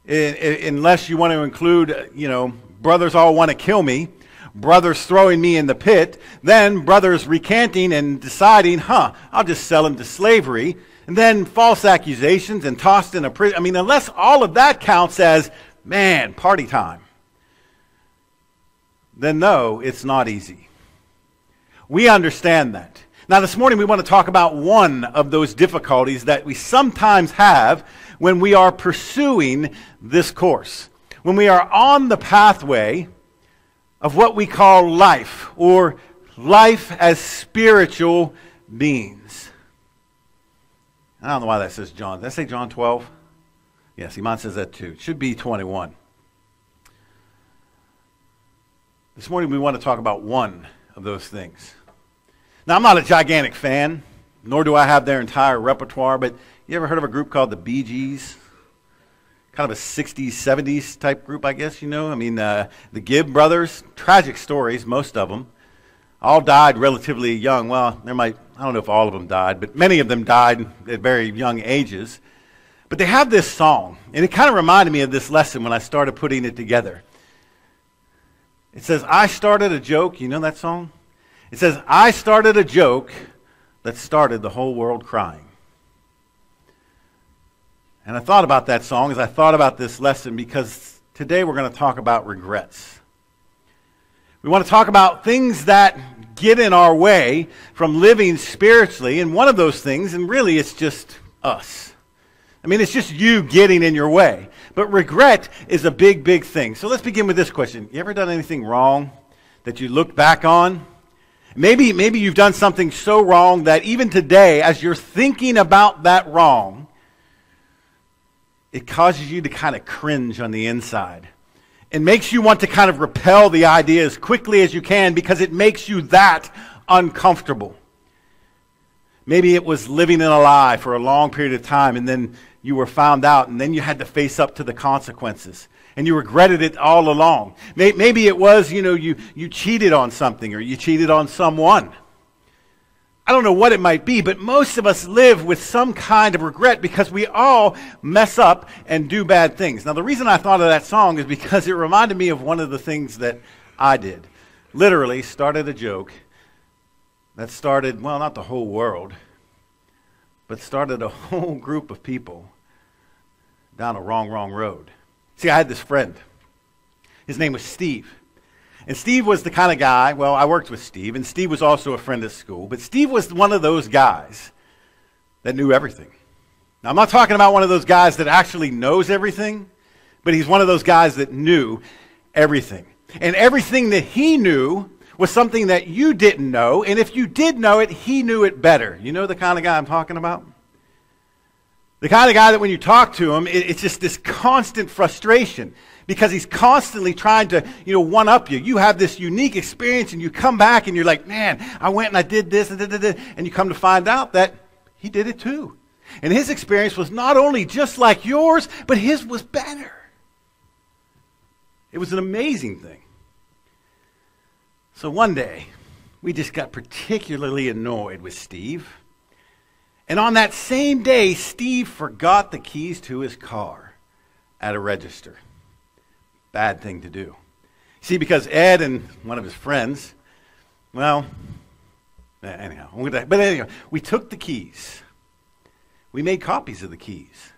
Unless you want to include, you know, brothers all want to kill me, brothers throwing me in the pit, then brothers recanting and deciding, huh, I'll just sell him to slavery, and then false accusations and tossed in a prison. I mean, unless all of that counts as, man, party time then no, it's not easy. We understand that. Now, this morning we want to talk about one of those difficulties that we sometimes have when we are pursuing this course. When we are on the pathway of what we call life, or life as spiritual beings. I don't know why that says John. Did I say John 12? Yes, Iman says that too. It should be 21. This morning we want to talk about one of those things. Now, I'm not a gigantic fan, nor do I have their entire repertoire, but you ever heard of a group called the Bee Gees? Kind of a 60s, 70s type group, I guess, you know? I mean, uh, the Gibb brothers, tragic stories, most of them. All died relatively young. Well, there might, I don't know if all of them died, but many of them died at very young ages. But they have this song, and it kind of reminded me of this lesson when I started putting it together. It says, I started a joke. You know that song? It says, I started a joke that started the whole world crying. And I thought about that song as I thought about this lesson because today we're going to talk about regrets. We want to talk about things that get in our way from living spiritually, and one of those things, and really it's just us. I mean, it's just you getting in your way. But regret is a big, big thing. So let's begin with this question. You ever done anything wrong that you look back on? Maybe, maybe you've done something so wrong that even today, as you're thinking about that wrong, it causes you to kind of cringe on the inside. It makes you want to kind of repel the idea as quickly as you can because it makes you that uncomfortable. Maybe it was living in a lie for a long period of time and then you were found out and then you had to face up to the consequences and you regretted it all along. Maybe it was, you know, you, you cheated on something or you cheated on someone. I don't know what it might be, but most of us live with some kind of regret because we all mess up and do bad things. Now, the reason I thought of that song is because it reminded me of one of the things that I did. Literally started a joke that started, well, not the whole world, but started a whole group of people down a wrong, wrong road. See, I had this friend. His name was Steve. And Steve was the kind of guy, well, I worked with Steve, and Steve was also a friend at school, but Steve was one of those guys that knew everything. Now, I'm not talking about one of those guys that actually knows everything, but he's one of those guys that knew everything. And everything that he knew was something that you didn't know, and if you did know it, he knew it better. You know the kind of guy I'm talking about? The kind of guy that when you talk to him, it, it's just this constant frustration because he's constantly trying to, you know, one up you. You have this unique experience and you come back and you're like, man, I went and I did this and, da, da, da, and you come to find out that he did it too. And his experience was not only just like yours, but his was better. It was an amazing thing. So one day, we just got particularly annoyed with Steve. And on that same day, Steve forgot the keys to his car at a register. Bad thing to do. See, because Ed and one of his friends, well, eh, anyhow, but anyhow, we took the keys. We made copies of the keys.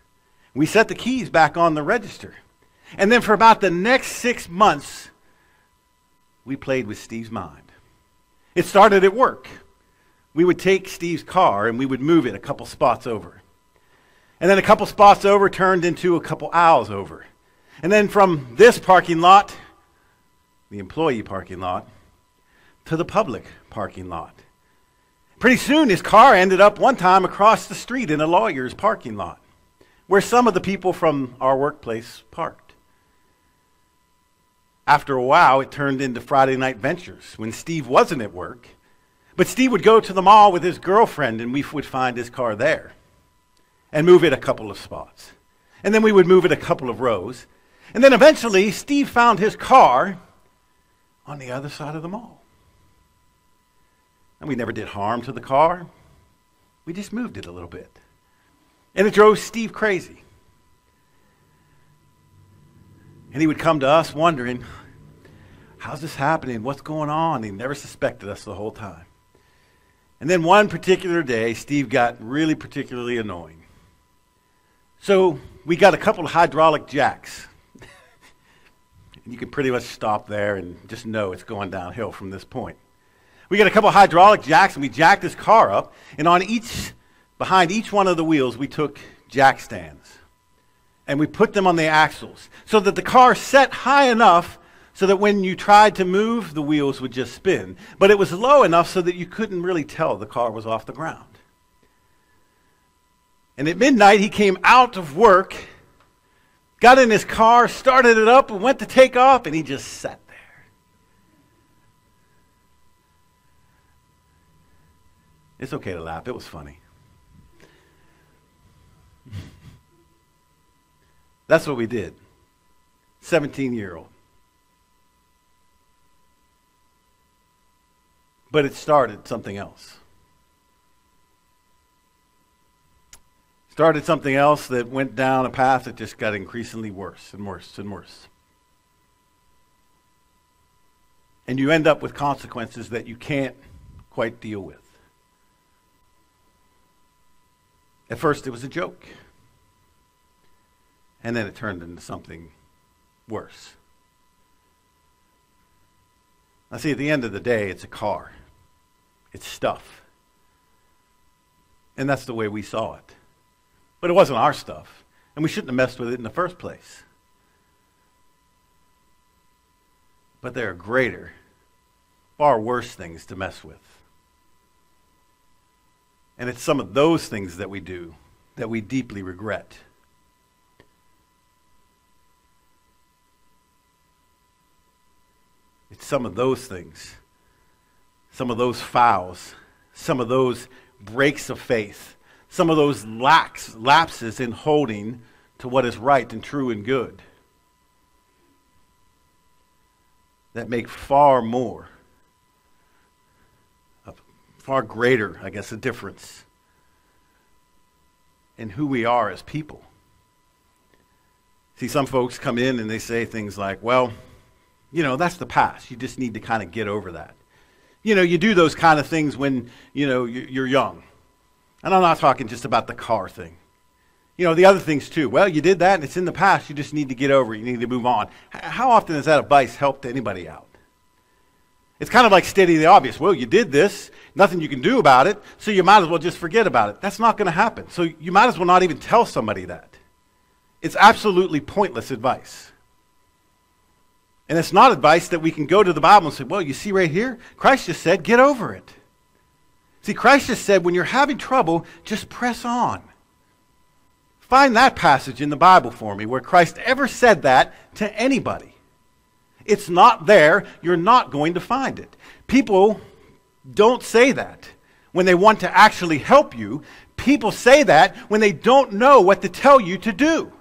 We set the keys back on the register. And then for about the next six months, we played with Steve's mind. It started at work. We would take Steve's car and we would move it a couple spots over. And then a couple spots over turned into a couple aisles over. And then from this parking lot, the employee parking lot, to the public parking lot. Pretty soon, his car ended up one time across the street in a lawyer's parking lot, where some of the people from our workplace parked. After a while, it turned into Friday night ventures when Steve wasn't at work. But Steve would go to the mall with his girlfriend, and we would find his car there and move it a couple of spots. And then we would move it a couple of rows. And then eventually, Steve found his car on the other side of the mall. And we never did harm to the car, we just moved it a little bit. And it drove Steve crazy. And he would come to us wondering, how's this happening? What's going on? He never suspected us the whole time. And then one particular day, Steve got really particularly annoying. So we got a couple of hydraulic jacks. and you can pretty much stop there and just know it's going downhill from this point. We got a couple of hydraulic jacks and we jacked this car up. And on each, behind each one of the wheels, we took jack stands and we put them on the axles so that the car set high enough so that when you tried to move, the wheels would just spin. But it was low enough so that you couldn't really tell the car was off the ground. And at midnight, he came out of work, got in his car, started it up, and went to take off, and he just sat there. It's okay to laugh. It was funny. That's what we did. 17 year old. But it started something else. started something else that went down a path that just got increasingly worse and worse and worse. And you end up with consequences that you can't quite deal with. At first, it was a joke. And then it turned into something worse. I see, at the end of the day, it's a car, it's stuff. And that's the way we saw it. But it wasn't our stuff, and we shouldn't have messed with it in the first place. But there are greater, far worse things to mess with. And it's some of those things that we do that we deeply regret. It's some of those things, some of those fouls, some of those breaks of faith, some of those lax, lapses in holding to what is right and true and good that make far more, far greater, I guess, a difference in who we are as people. See, some folks come in and they say things like, well, you know, that's the past. You just need to kind of get over that. You know, you do those kind of things when, you know, you're young. And I'm not talking just about the car thing. You know, the other things too. Well, you did that and it's in the past. You just need to get over it. You need to move on. How often has that advice helped anybody out? It's kind of like stating the obvious. Well, you did this, nothing you can do about it, so you might as well just forget about it. That's not going to happen. So you might as well not even tell somebody that. It's absolutely pointless advice. And it's not advice that we can go to the Bible and say, well, you see right here, Christ just said, get over it. See, Christ just said, when you're having trouble, just press on. Find that passage in the Bible for me where Christ ever said that to anybody. It's not there. You're not going to find it. People don't say that when they want to actually help you. People say that when they don't know what to tell you to do.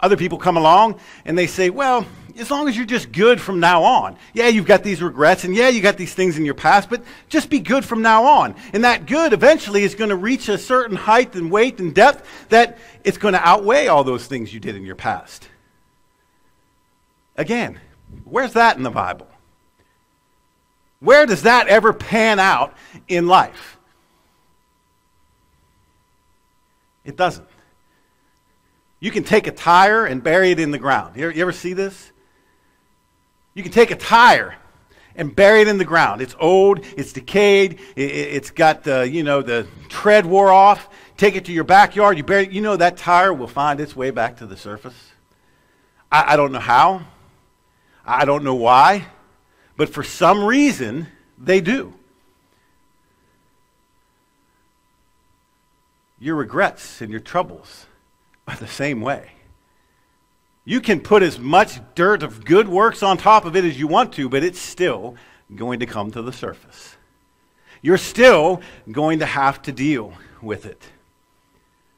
Other people come along and they say, well, as long as you're just good from now on. Yeah, you've got these regrets and yeah, you got these things in your past, but just be good from now on. And that good eventually is going to reach a certain height and weight and depth that it's going to outweigh all those things you did in your past. Again, where's that in the Bible? Where does that ever pan out in life? It doesn't. You can take a tire and bury it in the ground. You ever, you ever see this? You can take a tire and bury it in the ground. It's old, it's decayed, it, has got the, you know, the tread wore off. Take it to your backyard, you bury it. You know that tire will find its way back to the surface. I, I don't know how. I don't know why. But for some reason, they do. Your regrets and your troubles the same way. You can put as much dirt of good works on top of it as you want to, but it's still going to come to the surface. You're still going to have to deal with it.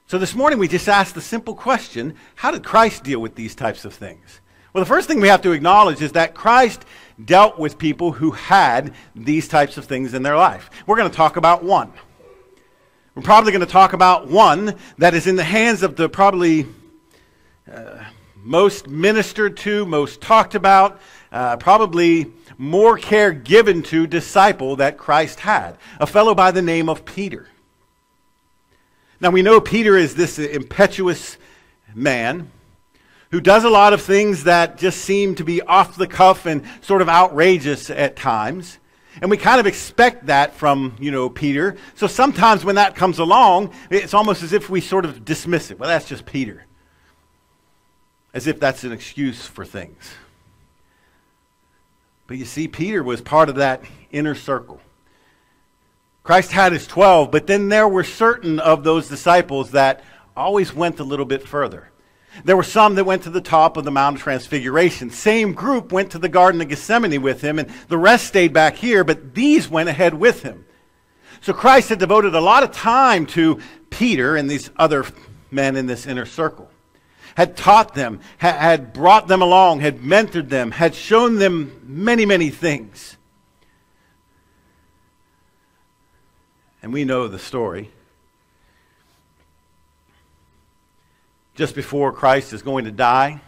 So this morning we just asked the simple question how did Christ deal with these types of things? Well, the first thing we have to acknowledge is that Christ dealt with people who had these types of things in their life. We're going to talk about one. We're probably going to talk about one that is in the hands of the probably uh, most ministered to, most talked about, uh, probably more care given to disciple that Christ had, a fellow by the name of Peter. Now we know Peter is this impetuous man who does a lot of things that just seem to be off the cuff and sort of outrageous at times. And we kind of expect that from, you know, Peter. So sometimes when that comes along, it's almost as if we sort of dismiss it. Well, that's just Peter. As if that's an excuse for things. But you see, Peter was part of that inner circle. Christ had his 12, but then there were certain of those disciples that always went a little bit further. There were some that went to the top of the Mount of Transfiguration. Same group went to the Garden of Gethsemane with him, and the rest stayed back here, but these went ahead with him. So Christ had devoted a lot of time to Peter and these other men in this inner circle, had taught them, had brought them along, had mentored them, had shown them many, many things. And we know the story. Just before Christ is going to die.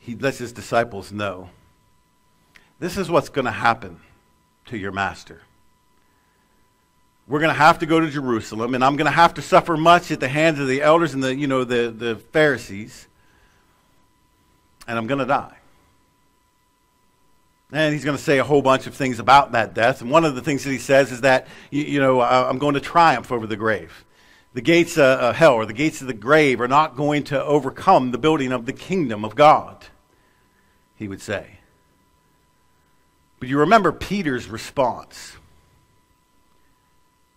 He lets his disciples know this is what's going to happen to your master. We're going to have to go to Jerusalem, and I'm going to have to suffer much at the hands of the elders and the, you know, the, the Pharisees, and I'm going to die. And he's going to say a whole bunch of things about that death. And one of the things that he says is that, you, you know, I'm going to triumph over the grave. The gates of hell or the gates of the grave are not going to overcome the building of the kingdom of God, he would say. But you remember Peter's response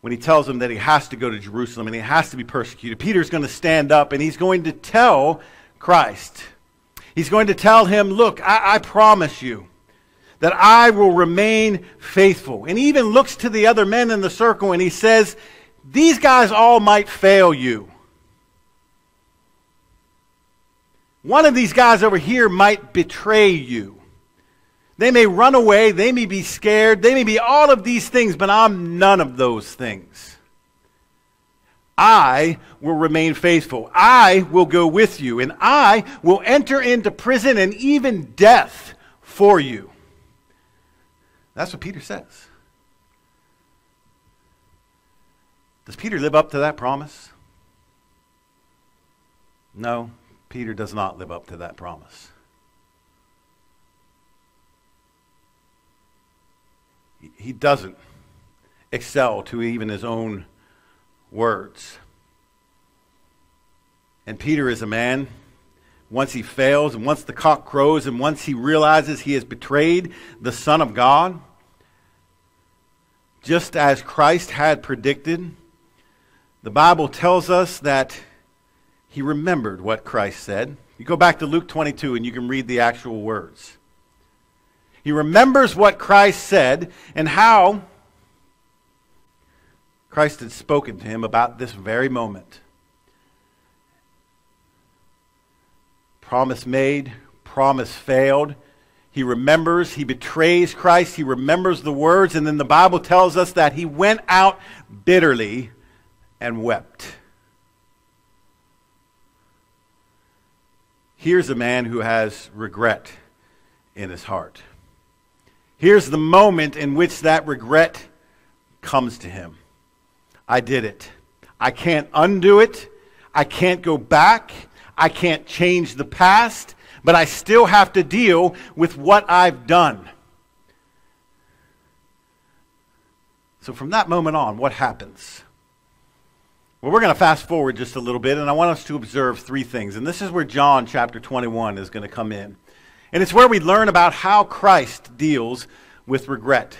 when he tells him that he has to go to Jerusalem and he has to be persecuted. Peter's going to stand up and he's going to tell Christ, he's going to tell him, Look, I, I promise you that I will remain faithful. And he even looks to the other men in the circle and he says, These guys all might fail you. One of these guys over here might betray you. They may run away, they may be scared, they may be all of these things, but I'm none of those things. I will remain faithful. I will go with you, and I will enter into prison and even death for you. That's what Peter says. Does Peter live up to that promise? No, Peter does not live up to that promise. He doesn't excel to even his own words. And Peter is a man once he fails and once the cock crows and once he realizes he has betrayed the Son of God, just as Christ had predicted, the Bible tells us that he remembered what Christ said. You go back to Luke 22 and you can read the actual words. He remembers what Christ said and how Christ had spoken to him about this very moment. Promise made, promise failed. He remembers, he betrays Christ, he remembers the words, and then the Bible tells us that he went out bitterly and wept. Here's a man who has regret in his heart. Here's the moment in which that regret comes to him. I did it. I can't undo it. I can't go back. I can't change the past, but I still have to deal with what I've done. So from that moment on, what happens? Well, we're going to fast forward just a little bit, and I want us to observe three things. And this is where John chapter 21 is going to come in. And it's where we learn about how Christ deals with regret.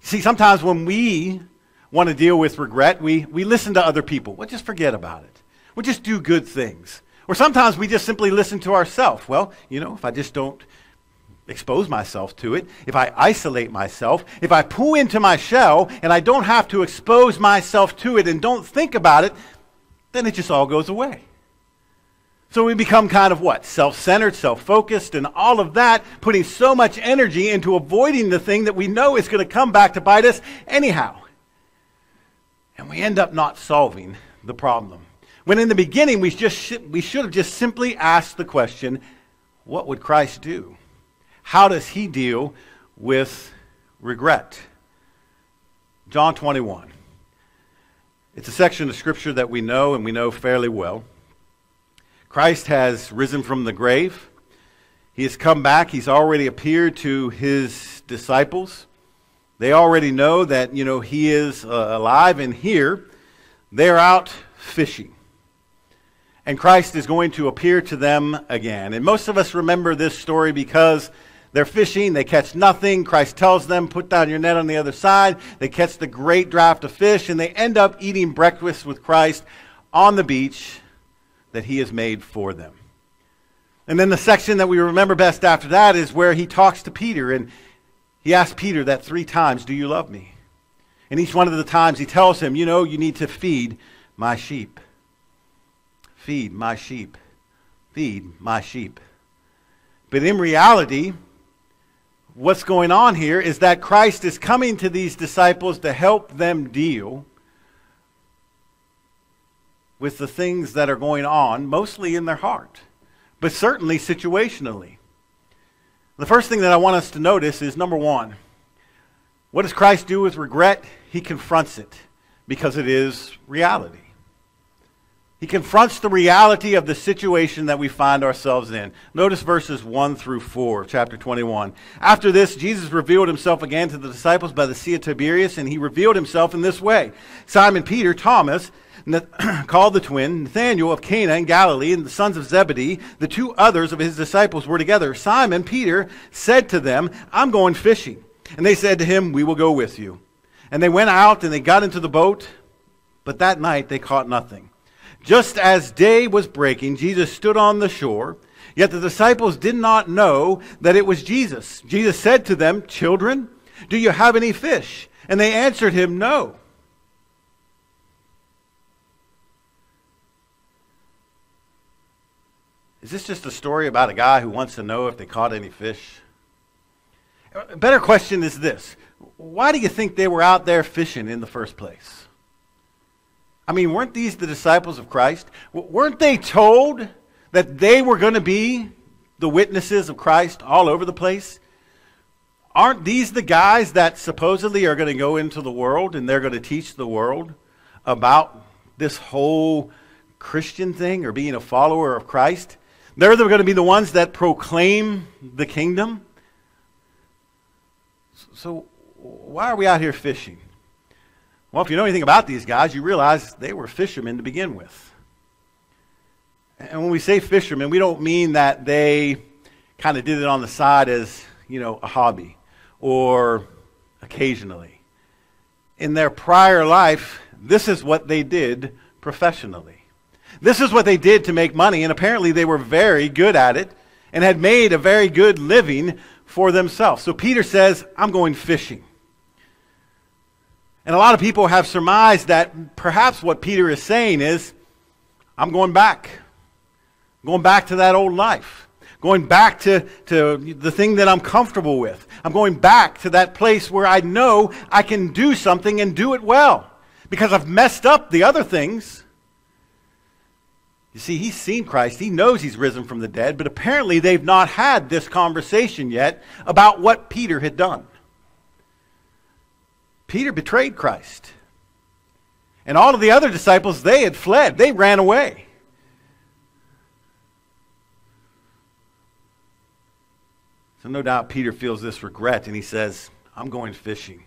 See, sometimes when we want to deal with regret, we, we listen to other people. We'll just forget about it. We'll just do good things. Or sometimes we just simply listen to ourselves. Well, you know, if I just don't expose myself to it, if I isolate myself, if I pull into my shell and I don't have to expose myself to it and don't think about it, then it just all goes away. So we become kind of what? Self centered, self focused, and all of that, putting so much energy into avoiding the thing that we know is going to come back to bite us anyhow. And we end up not solving the problem. When in the beginning, we, just sh- we should have just simply asked the question what would Christ do? How does he deal with regret? John 21. It's a section of Scripture that we know and we know fairly well. Christ has risen from the grave. He has come back. He's already appeared to his disciples. They already know that, you know, he is uh, alive and here. They're out fishing and Christ is going to appear to them again. And most of us remember this story because they're fishing, they catch nothing. Christ tells them, Put down your net on the other side. They catch the great draft of fish, and they end up eating breakfast with Christ on the beach that he has made for them. And then the section that we remember best after that is where he talks to Peter, and he asks Peter that three times, Do you love me? And each one of the times he tells him, You know, you need to feed my sheep. Feed my sheep. Feed my sheep. But in reality, what's going on here is that Christ is coming to these disciples to help them deal with the things that are going on, mostly in their heart, but certainly situationally. The first thing that I want us to notice is number one, what does Christ do with regret? He confronts it because it is reality. He confronts the reality of the situation that we find ourselves in. Notice verses 1 through 4, chapter 21. After this, Jesus revealed himself again to the disciples by the Sea of Tiberias, and he revealed himself in this way Simon Peter, Thomas, called the twin, Nathanael of Cana in Galilee, and the sons of Zebedee, the two others of his disciples were together. Simon Peter said to them, I'm going fishing. And they said to him, We will go with you. And they went out and they got into the boat, but that night they caught nothing. Just as day was breaking, Jesus stood on the shore, yet the disciples did not know that it was Jesus. Jesus said to them, Children, do you have any fish? And they answered him, No. Is this just a story about a guy who wants to know if they caught any fish? A better question is this Why do you think they were out there fishing in the first place? I mean, weren't these the disciples of Christ? W- weren't they told that they were going to be the witnesses of Christ all over the place? Aren't these the guys that supposedly are going to go into the world and they're going to teach the world about this whole Christian thing or being a follower of Christ? They're going to be the ones that proclaim the kingdom. So, why are we out here fishing? Well, if you know anything about these guys, you realize they were fishermen to begin with. And when we say fishermen, we don't mean that they kind of did it on the side as, you know, a hobby or occasionally. In their prior life, this is what they did professionally. This is what they did to make money, and apparently they were very good at it and had made a very good living for themselves. So Peter says, I'm going fishing. And a lot of people have surmised that perhaps what Peter is saying is, I'm going back. Going back to that old life. Going back to, to the thing that I'm comfortable with. I'm going back to that place where I know I can do something and do it well. Because I've messed up the other things. You see, he's seen Christ. He knows he's risen from the dead, but apparently they've not had this conversation yet about what Peter had done. Peter betrayed Christ. And all of the other disciples, they had fled, they ran away. So, no doubt, Peter feels this regret and he says, I'm going fishing.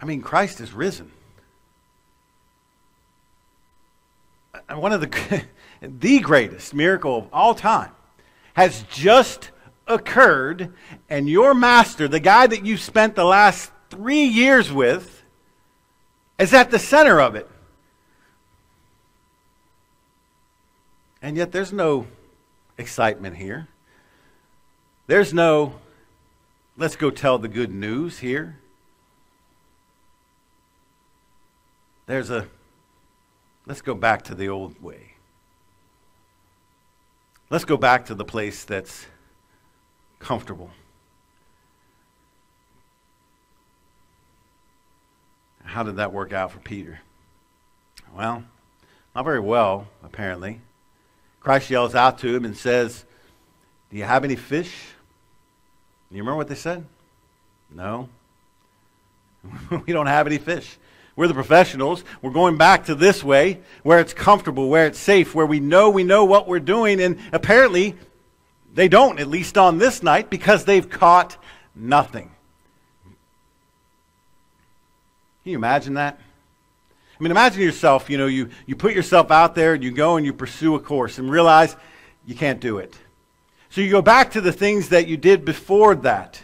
I mean, Christ is risen. One of the, the greatest miracle of all time has just occurred, and your master, the guy that you've spent the last three years with, is at the center of it. And yet there's no excitement here. There's no, let's go tell the good news here. There's a, let's go back to the old way. Let's go back to the place that's comfortable. How did that work out for Peter? Well, not very well, apparently. Christ yells out to him and says, Do you have any fish? You remember what they said? No. we don't have any fish. We're the professionals. We're going back to this way where it's comfortable, where it's safe, where we know we know what we're doing. And apparently, they don't, at least on this night, because they've caught nothing. Can you imagine that? I mean, imagine yourself, you know, you, you put yourself out there and you go and you pursue a course and realize you can't do it. So you go back to the things that you did before that.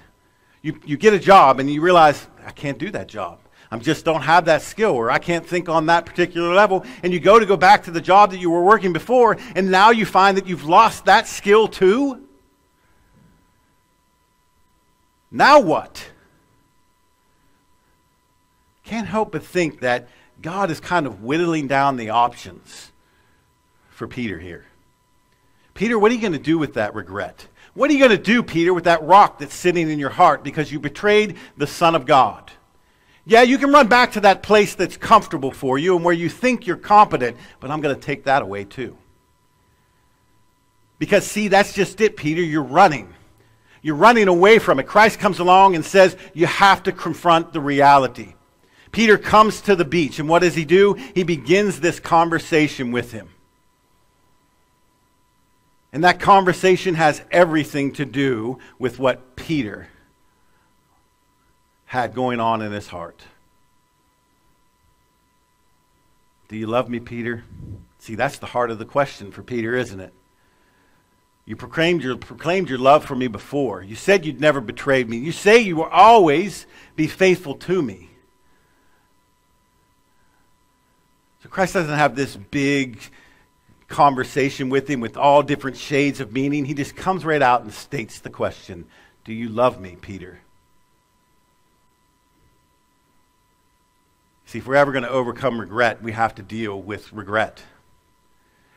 You, you get a job and you realize, I can't do that job. I just don't have that skill, or I can't think on that particular level. And you go to go back to the job that you were working before, and now you find that you've lost that skill too. Now what? Can't help but think that God is kind of whittling down the options for Peter here. Peter, what are you going to do with that regret? What are you going to do, Peter, with that rock that's sitting in your heart because you betrayed the Son of God? Yeah, you can run back to that place that's comfortable for you and where you think you're competent, but I'm going to take that away too. Because, see, that's just it, Peter. You're running. You're running away from it. Christ comes along and says you have to confront the reality. Peter comes to the beach, and what does he do? He begins this conversation with him. And that conversation has everything to do with what Peter had going on in his heart. Do you love me, Peter? See, that's the heart of the question for Peter, isn't it? You proclaimed your, proclaimed your love for me before. You said you'd never betrayed me. You say you will always be faithful to me. So Christ doesn't have this big conversation with him with all different shades of meaning. He just comes right out and states the question Do you love me, Peter? See, if we're ever going to overcome regret, we have to deal with regret.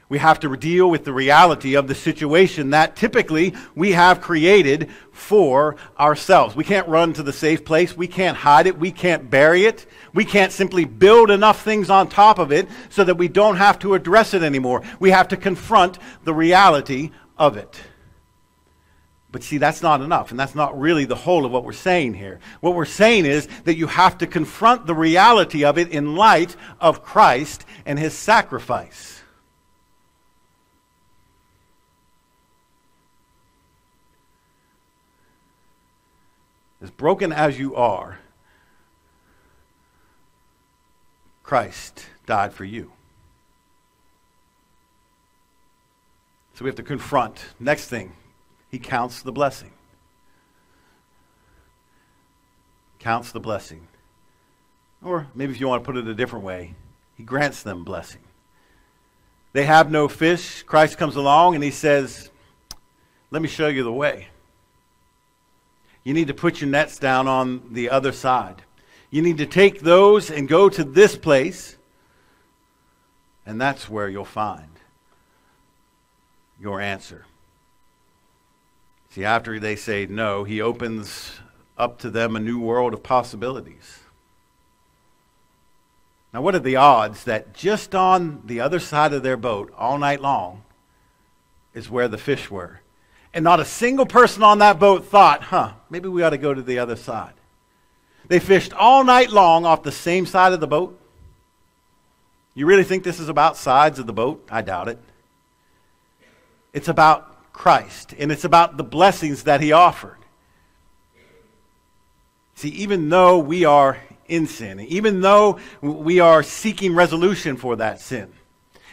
We have to deal with the reality of the situation that typically we have created for ourselves. We can't run to the safe place. We can't hide it. We can't bury it. We can't simply build enough things on top of it so that we don't have to address it anymore. We have to confront the reality of it. But see, that's not enough, and that's not really the whole of what we're saying here. What we're saying is that you have to confront the reality of it in light of Christ and his sacrifice. As broken as you are, Christ died for you. So we have to confront. Next thing, he counts the blessing. Counts the blessing. Or maybe if you want to put it a different way, he grants them blessing. They have no fish. Christ comes along and he says, Let me show you the way. You need to put your nets down on the other side. You need to take those and go to this place, and that's where you'll find your answer. See, after they say no, he opens up to them a new world of possibilities. Now, what are the odds that just on the other side of their boat all night long is where the fish were? And not a single person on that boat thought, huh, maybe we ought to go to the other side. They fished all night long off the same side of the boat. You really think this is about sides of the boat? I doubt it. It's about Christ, and it's about the blessings that he offered. See, even though we are in sin, even though we are seeking resolution for that sin,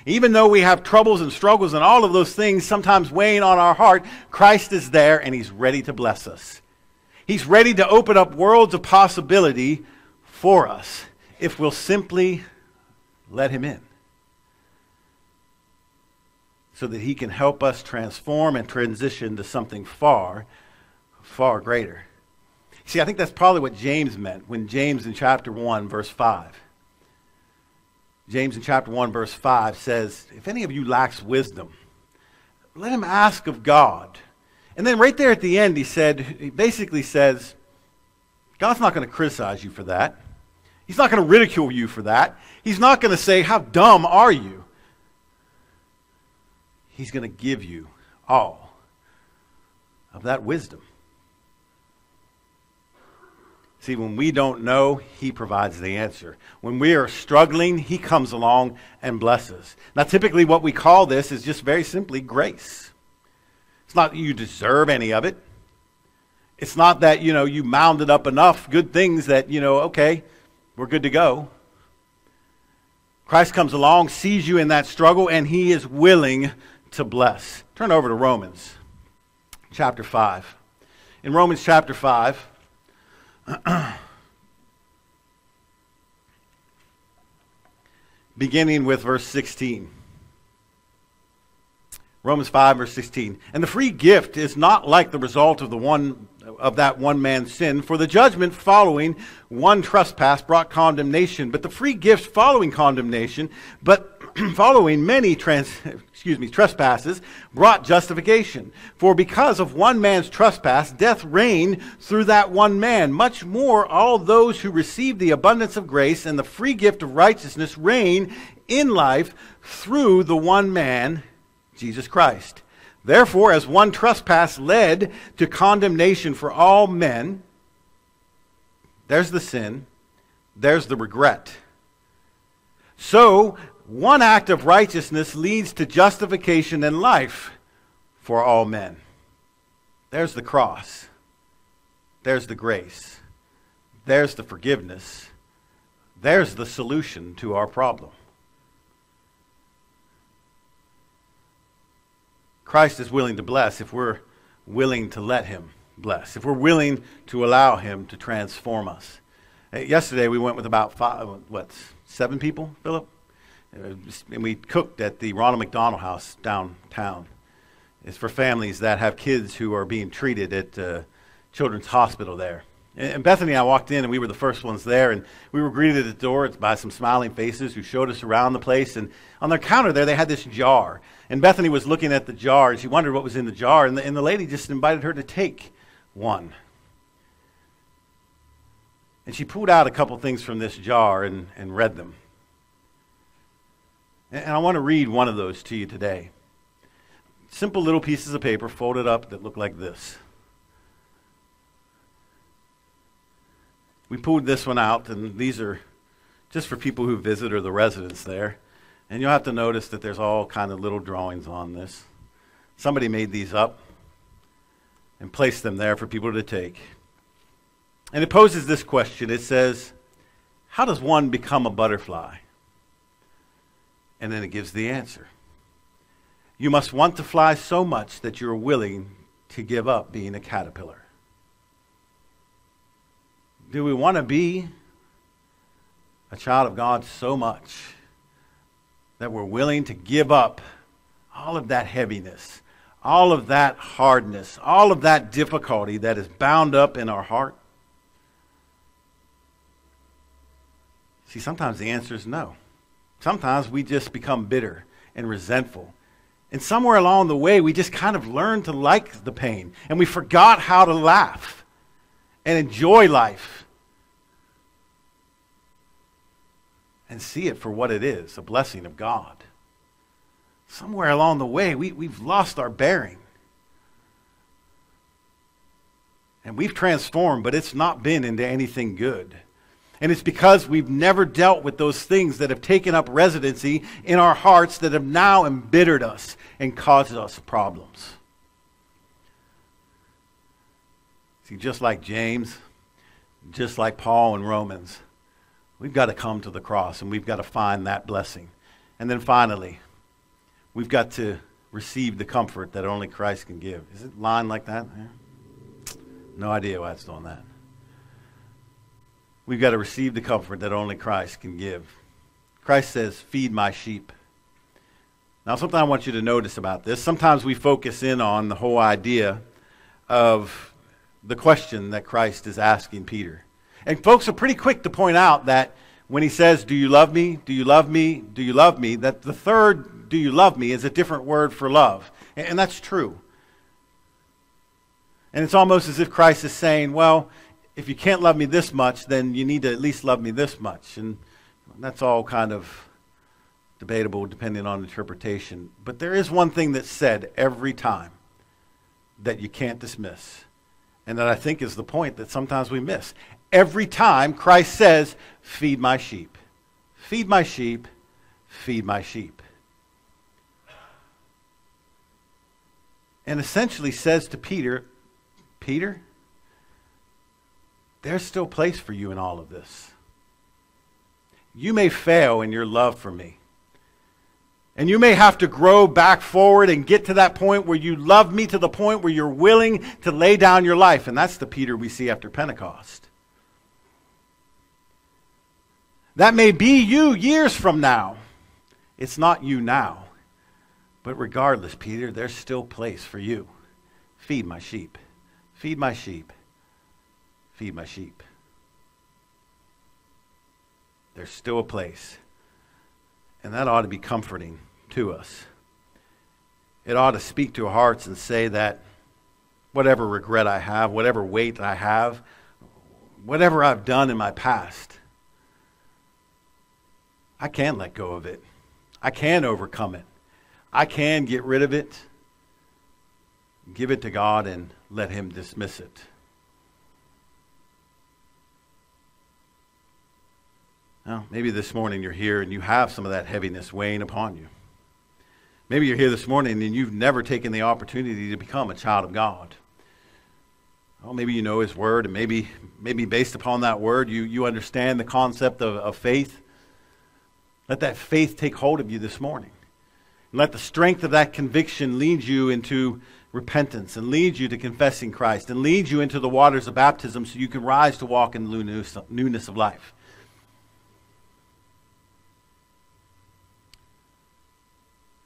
even though we have troubles and struggles and all of those things sometimes weighing on our heart, Christ is there and He's ready to bless us. He's ready to open up worlds of possibility for us if we'll simply let Him in. So that He can help us transform and transition to something far, far greater. See, I think that's probably what James meant when James in chapter 1, verse 5 James in chapter 1, verse 5 says, If any of you lacks wisdom, let him ask of God. And then right there at the end, he said, he basically says, God's not going to criticize you for that. He's not going to ridicule you for that. He's not going to say, How dumb are you? He's going to give you all of that wisdom. See, when we don't know, He provides the answer. When we are struggling, He comes along and blesses. Now, typically, what we call this is just very simply grace. It's not that you deserve any of it. It's not that, you know, you mounded up enough good things that, you know, okay, we're good to go. Christ comes along, sees you in that struggle, and He is willing to bless. Turn over to Romans chapter 5. In Romans chapter 5, Beginning with verse 16. Romans 5 verse 16. And the free gift is not like the result of the one of that one man's sin, for the judgment following one trespass brought condemnation, but the free gift following condemnation, but following many trans, excuse me, trespasses brought justification. For because of one man's trespass, death reigned through that one man. Much more, all those who receive the abundance of grace and the free gift of righteousness reign in life through the one man, Jesus Christ. Therefore, as one trespass led to condemnation for all men, there's the sin, there's the regret. So, one act of righteousness leads to justification and life for all men. There's the cross. There's the grace. There's the forgiveness. There's the solution to our problem. Christ is willing to bless if we're willing to let Him bless, if we're willing to allow Him to transform us. Yesterday we went with about five, what, seven people, Philip? And we cooked at the Ronald McDonald House downtown. It's for families that have kids who are being treated at uh, Children's Hospital there. And Bethany and I walked in, and we were the first ones there, and we were greeted at the door by some smiling faces who showed us around the place. And on their counter there, they had this jar. And Bethany was looking at the jar, and she wondered what was in the jar. And the, and the lady just invited her to take one. And she pulled out a couple things from this jar and, and read them. And, I want to read one of those to you today. Simple little pieces of paper folded up that look like this. we pulled this one out, and these are just for people who visit or the residents there. And you'll have to notice that there's all kind of little drawings on this. Somebody made these up and placed them there for people to take. And it poses this question. It says, How does one become a butterfly? And then it gives the answer. You must want to fly so much that you're willing to give up being a caterpillar. Do we want to be a child of God so much that we're willing to give up all of that heaviness, all of that hardness, all of that difficulty that is bound up in our heart? See, sometimes the answer is no. Sometimes we just become bitter and resentful. And somewhere along the way, we just kind of learned to like the pain. And we forgot how to laugh and enjoy life and see it for what it is a blessing of God. Somewhere along the way, we, we've lost our bearing. And we've transformed, but it's not been into anything good. And it's because we've never dealt with those things that have taken up residency in our hearts that have now embittered us and caused us problems. See, just like James, just like Paul in Romans, We've got to come to the cross and we've got to find that blessing. And then finally, we've got to receive the comfort that only Christ can give. Is it line like that? No idea why it's doing that. We've got to receive the comfort that only Christ can give. Christ says, Feed my sheep. Now, something I want you to notice about this sometimes we focus in on the whole idea of the question that Christ is asking Peter. And folks are pretty quick to point out that when he says, Do you love me? Do you love me? Do you love me? that the third, Do you love me, is a different word for love. And that's true. And it's almost as if Christ is saying, Well, if you can't love me this much, then you need to at least love me this much. And that's all kind of debatable depending on interpretation. But there is one thing that's said every time that you can't dismiss, and that I think is the point that sometimes we miss every time Christ says, Feed my sheep. Feed my sheep. Feed my sheep. And essentially says to Peter, Peter, there's still place for you in all of this. You may fail in your love for me. And you may have to grow back forward and get to that point where you love me to the point where you're willing to lay down your life. And that's the Peter we see after Pentecost. That may be you years from now. It's not you now. But regardless, Peter, there's still place for you. Feed my sheep. Feed my sheep. Feed my sheep. There's still a place. And that ought to be comforting to us. It ought to speak to our hearts and say that whatever regret I have, whatever weight I have, whatever I've done in my past, I can let go of it. I can overcome it. I can get rid of it, give it to God, and let Him dismiss it. Now, maybe this morning you're here and you have some of that heaviness weighing upon you. Maybe you're here this morning and you've never taken the opportunity to become a child of God. Well, maybe you know His Word, and maybe, maybe based upon that Word, you, you understand the concept of, of faith. Let that faith take hold of you this morning. And let the strength of that conviction lead you into repentance and lead you to confessing Christ and lead you into the waters of baptism so you can rise to walk in newness, newness of life.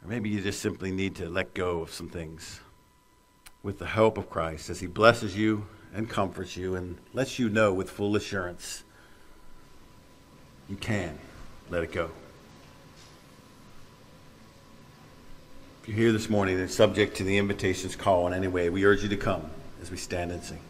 Or maybe you just simply need to let go of some things with the help of Christ as He blesses you and comforts you and lets you know with full assurance you can let it go. If you're here this morning and subject to the invitation's call in any way, we urge you to come as we stand and sing.